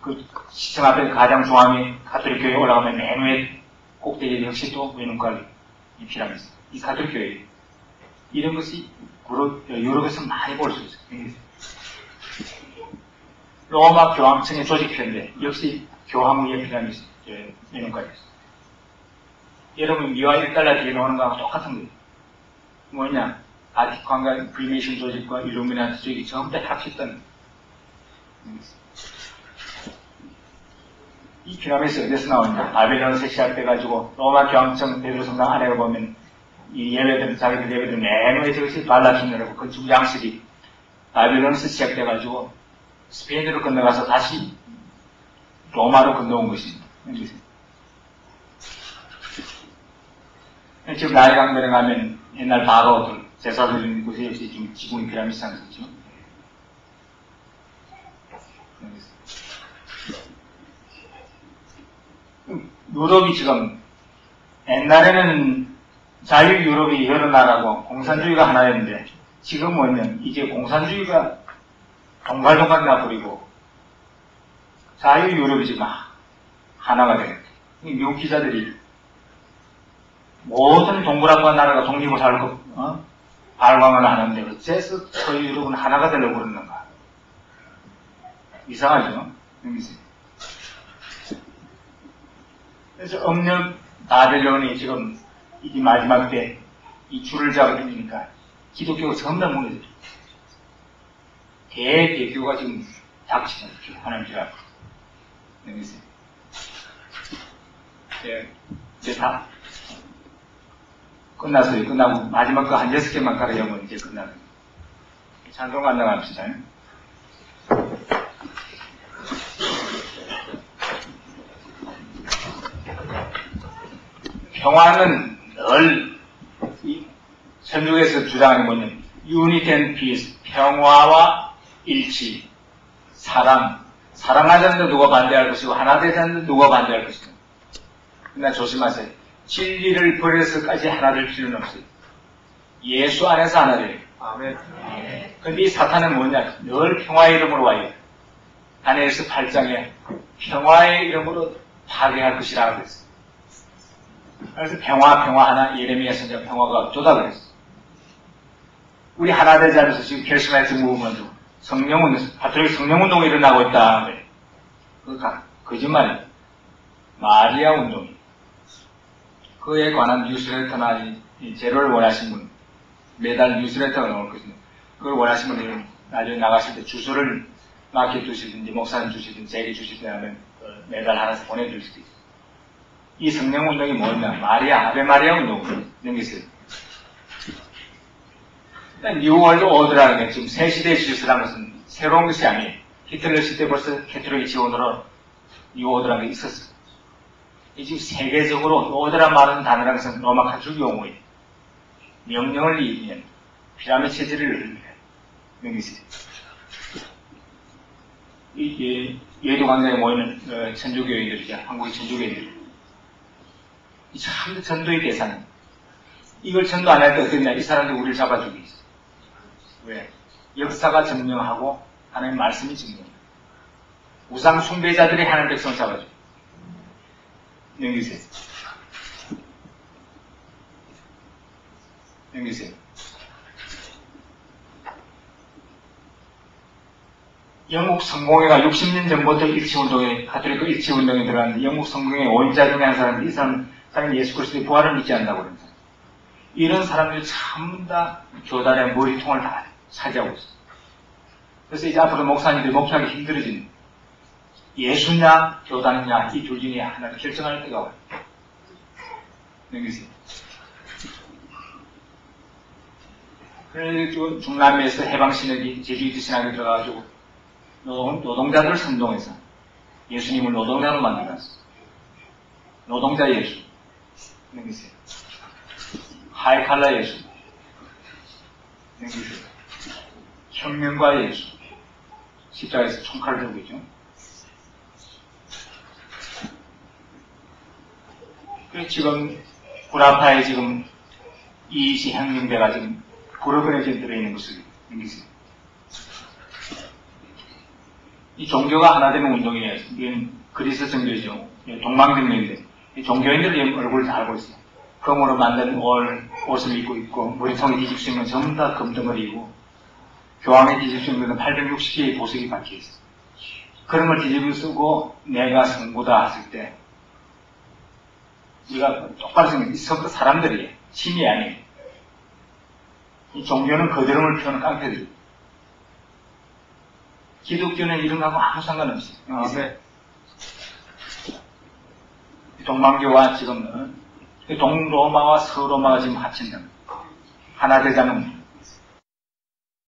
[SPEAKER 2] 그 시청 앞에 가장 중앙에 가톨릭 교회 올라가면 맨 위에 꼭대기 역시 또 외눈깔 이 피라미드. 이 가톨릭 교회. 이런 것이 유럽에서 많이 볼 수 있어요. 로마 교황청의 조직표인데 역시 교황 위에 피라미드 외눈깔이었어요. 여러분 미화 1달러 뒤에 나오는 거하고 똑같은 거예요. 뭐냐? 바티칸과 프리메이슨 조직과 일루미나티 조직이 전부 다 합쳤던 이 피라미드 어디서 나오냐? 바벨론에서 시작돼가지고 로마 교황청 베드로 성당 안에 보면 이 예배들, 자기들 예배들 내놓에 저것이 발다킨이라고 건축 양식이 바벨론에서 시작돼 가지고 스페인으로 건너가서 다시 로마로 건너온 것입니다. 지금 나일강변에 가면 옛날 바로들 제사들 있는 곳에 역시 지금 지붕이 피라미드 상승이죠. 유럽이 지금 옛날에는 자유 유럽이 여러 나라고 공산주의가 하나였는데 지금 뭐냐면 이제 공산주의가 동갈동갈 나버리고 자유 유럽이 지금 하나가 되는 미국 기자들이 모든 동그란과 나라가 독립을 살고 어? 발광을 하는데 어째서 서유럽은 하나가 되려고 그러는가 이상하죠? 여기서. 그래서 음력 바벨론이 지금 이 마지막 때 이 줄을 잡으니까 기독교가 점점 무너져 대대교가 지금 닥치는 하나님 줄 알고 여기서. 이제, 이제 다 끝났어요. 끝나고 마지막 거 한 여섯 개만 깔아야면 이제 끝나는 찬송 간당합시다. 평화는 늘이 천주에서 주장하는 뭐냐면 unity and peace, 평화와 일치, 사랑, 사랑하자는데 누가 반대할 것이고 하나 되자는데 누가 반대할 것이고 그러나 조심하세요. 진리를 버려서까지 하나 될 필요는 없어요. 예수 안에서 하나 돼요. 아멘. 근데 이 사탄은 뭐냐? 늘 평화의 이름으로 와요. 다니엘서 8장에 평화의 이름으로 파괴할 것이라 그랬어요. 그래서 평화, 평화 하나, 예레미야 선자 평화가 없다 그랬어. 우리 하나 되지 않아서 지금 결심할지 무브먼트, 성령운동, 가톨릭 성령운동이 일어나고 있다. 그거 거짓말이에요. 마리아 운동이. 그에 관한 뉴스레터나 이, 이 제로를 원하신 분, 매달 뉴스레터가 나올 것입니다. 그걸 원하신 분은 나중에 나가실 때 주소를 맡겨두시든지 목사님 주시든지 제게 주시든지 하면 매달 하나씩 보내줄 수도 있어요. 이 성령 운동이 뭐냐? 마리아, 아베 마리아 운동. 이런 게 있어요. 일단 New World Order라는 게 지금 새 시대 질서라는 것은 새로운 것이 아니에요. 히틀러 시대 벌써 캐톨릭 지원으로 New Order라는 게 있었어요. 이 지금 세계적으로 말하는 단어라는 것은 로마 가톨릭 용어예요. 명령을 이기면 피라미 체질을 늘립니다. 이런 게 있어요. 이, 예도 광장에 모이는 어, 천주교인들이죠. 한국의 천주교인들. 참 전도의 대상. 이걸 전도 안 할 때 어떻냐? 이 사람들이 우리를 잡아주기 있어. 왜? 역사가 증명하고 하나님 말씀이 증명해. 우상 숭배자들이 하나님 백성을 잡아줘. 여기세요. 여기세요. 영국 성공회가 60년 전부터 일치운동에, 가톨릭 일치운동에 들어갔는데, 영국 성공회 원자 중에 한 사람이, 이 사람, 사람 예수 그리스도의 부활을 믿지 않는다고 사람. 이런 사람들이 전부 다 교단의 머리통을 다 차지하고 있어. 그래서 이제 앞으로 목사님들이 목표하기 힘들어지는 예수냐, 교단이냐, 이 둘 중에 하나를 결정할 때가 와요. 여기서. 그래서 중남미에서 해방신학이 제주이트 신학에 들어가가지고 노동, 노동자들을 선동해서 예수님을 노동자로 만들었어. 노동자 예수. 여기서. 하이칼라 예수. 여기서. 혁명과 예수. 십자가에서 총칼을 들고 있죠. 지금 구라파에 지금 이시 혁명대가 지금 불어그려 지금 들어있는 것을 여기서 이 종교가 하나 되는 운동이에요. 이건 그리스 종교죠. 동방명령인데 종교인들이 얼굴을 다 알고 있어요. 금으로 만든 옷, 옷을 입고 있고 머리통에 뒤집 수 있는 전부 다 금덩어리이고 교황에 뒤집 수 있는 860개의 보석이 박혀 있어요. 그런 걸 뒤집어 쓰고 내가 성부다 했을 때 우리가 똑바로 생각해. 이서부 사람들이 신이 아니에요. 이 종교는 거드름을 피우는 깡패들. 기독교는 이런 거하고 아무 상관없어요. 아, 네. 동방교와 지금 동로마와 서로마가 지금 합친다. 하나 되자는